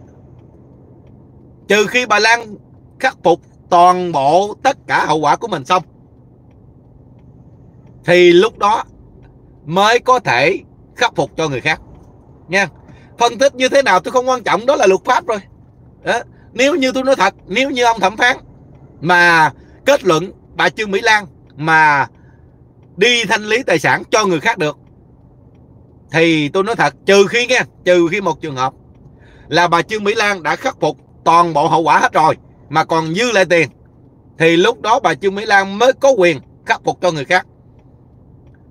trừ khi bà Lan khắc phục toàn bộ tất cả hậu quả của mình xong, thì lúc đó mới có thể khắc phục cho người khác, nha phân tích như thế nào tôi không quan trọng, đó là luật pháp rồi đó. nếu như tôi nói thật, nếu như ông thẩm phán mà kết luận bà trương mỹ lan mà đi thanh lý tài sản cho người khác được thì tôi nói thật trừ khi nghe trừ khi một trường hợp là bà trương mỹ lan đã khắc phục toàn bộ hậu quả hết rồi mà còn dư lại tiền thì lúc đó bà trương mỹ lan mới có quyền khắc phục cho người khác.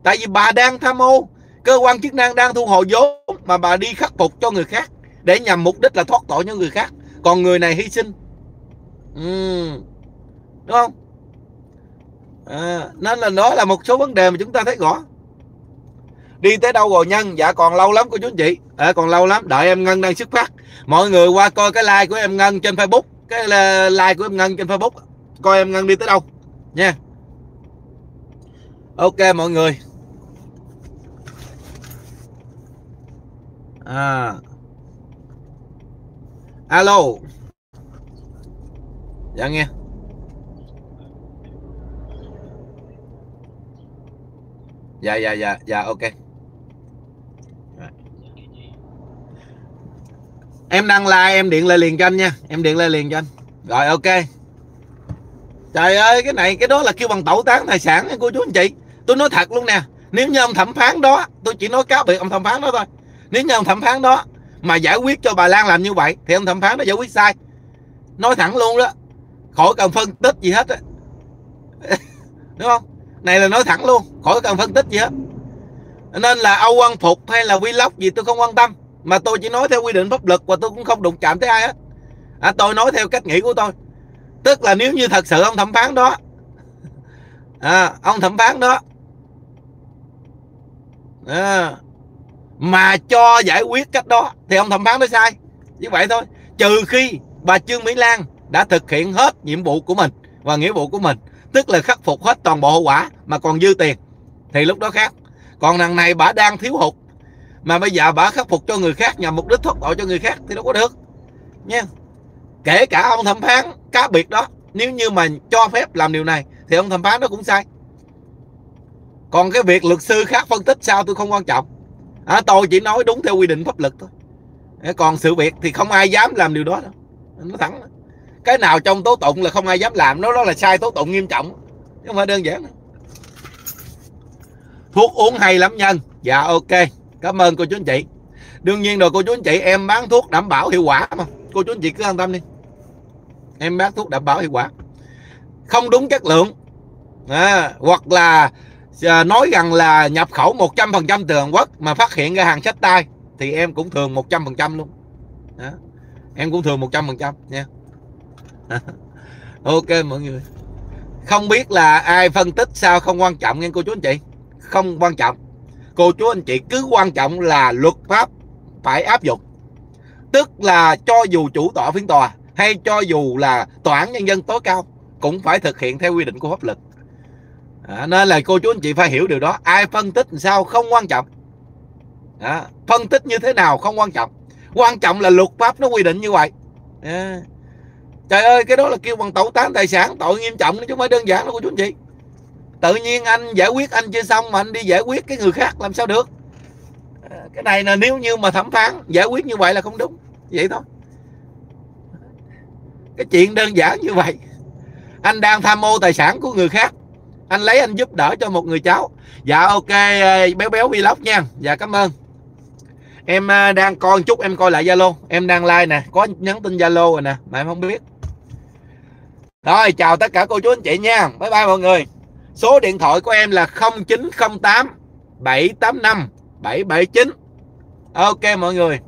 Tại vì bà đang tham ô cơ quan chức năng đang thu hồi vốn mà bà đi khắc phục cho người khác để nhằm mục đích là thoát tội cho người khác. Còn người này hy sinh. Ừ. đúng không? À, nên là đó là một số vấn đề mà chúng ta thấy rõ đi tới đâu rồi nhân? Dạ còn lâu lắm cô chú anh chị. À, còn lâu lắm. Đợi em ngân đang xuất phát. Mọi người qua coi cái like của em ngân trên facebook. Cái ờ, like của em ngân trên facebook. Coi em ngân đi tới đâu. Nha. Ok mọi người. À. Alo. Dạ nghe. Dạ dạ dạ dạ ok. Em đăng like, em điện lại liền cho anh nha. Em điện lại liền cho anh. Rồi, ok. Trời ơi, cái này, cái đó là kêu bằng tẩu tán tài sản cô chú anh chị. Tôi nói thật luôn nè, nếu như ông thẩm phán đó, tôi chỉ nói cáo biệt ông thẩm phán đó thôi. Nếu như ông thẩm phán đó mà giải quyết cho bà Lan làm như vậy, thì ông thẩm phán đó giải quyết sai. Nói thẳng luôn đó, khỏi cần phân tích gì hết á. Đúng không? Này là nói thẳng luôn, khỏi cần phân tích gì hết. Nên là Âu Văn Phục hay là Vlog gì tôi không quan tâm mà tôi chỉ nói theo quy định pháp luật và tôi cũng không đụng chạm tới ai hết. À, tôi nói theo cách nghĩ của tôi. Tức là nếu như thật sự ông thẩm phán đó à, ông thẩm phán đó à, mà cho giải quyết cách đó thì ông thẩm phán nó sai. Như vậy thôi. Trừ khi bà Trương Mỹ Lan đã thực hiện hết nhiệm vụ của mình và nghĩa vụ của mình tức là khắc phục hết toàn bộ hậu quả mà còn dư tiền thì lúc đó khác. Còn lần này bà đang thiếu hụt mà bây giờ bà khắc phục cho người khác nhằm mục đích thoát tội cho người khác thì đâu có được. Nha. Kể cả ông thẩm phán cá biệt đó nếu như mà cho phép làm điều này thì ông thẩm phán nó cũng sai. Còn cái việc luật sư khác phân tích sao tôi không quan trọng. À, tôi chỉ nói đúng theo quy định pháp luật thôi. Còn sự việc thì không ai dám làm điều đó đâu. Nó thẳng cái nào trong tố tụng là không ai dám làm nó đó là sai tố tụng nghiêm trọng. Chứ không phải đơn giản thuốc uống hay lắm nhân. Dạ ok cảm ơn cô chú anh chị. Đương nhiên rồi cô chú anh chị em bán thuốc đảm bảo hiệu quả mà. Cô chú anh chị cứ an tâm đi. Em bán thuốc đảm bảo hiệu quả. Không đúng chất lượng. À, hoặc là à, nói rằng là nhập khẩu 100% từ Hàn Quốc mà phát hiện ra hàng sách tay thì em cũng thường 100% luôn. À, em cũng thường 100% nha. Ok mọi người. Không biết là ai phân tích sao không quan trọng nghe cô chú anh chị? Không quan trọng cô chú anh chị cứ quan trọng là luật pháp phải áp dụng. Tức là cho dù chủ tọa phiên tòa hay cho dù là tòa án nhân dân tối cao cũng phải thực hiện theo quy định của pháp luật. À, nên là cô chú anh chị phải hiểu điều đó. Ai phân tích sao không quan trọng. À, phân tích như thế nào không quan trọng. Quan trọng là luật pháp nó quy định như vậy. À, trời ơi cái đó là kêu bằng tẩu tán tài sản tội nghiêm trọng chứ không phải đơn giản đâu cô chú anh chị tự nhiên anh giải quyết, anh chưa xong mà anh đi giải quyết cái người khác làm sao được? Ờ, cái này là nếu như mà thẩm phán giải quyết như vậy là không đúng. Vậy thôi. Cái chuyện đơn giản như vậy. Anh đang tham mô tài sản của người khác. Anh lấy anh giúp đỡ cho một người cháu. Dạ ok ờ, béo béo vlog nha. Dạ cảm ơn. Em ờ, đang coi chút, em coi lại zalo. Em đang like nè, có nhắn tin zalo rồi nè, mà em không biết. Rồi, chào tất cả cô chú anh chị nha. Bye bye mọi người số điện thoại của em là 0908 785 779 ok mọi người.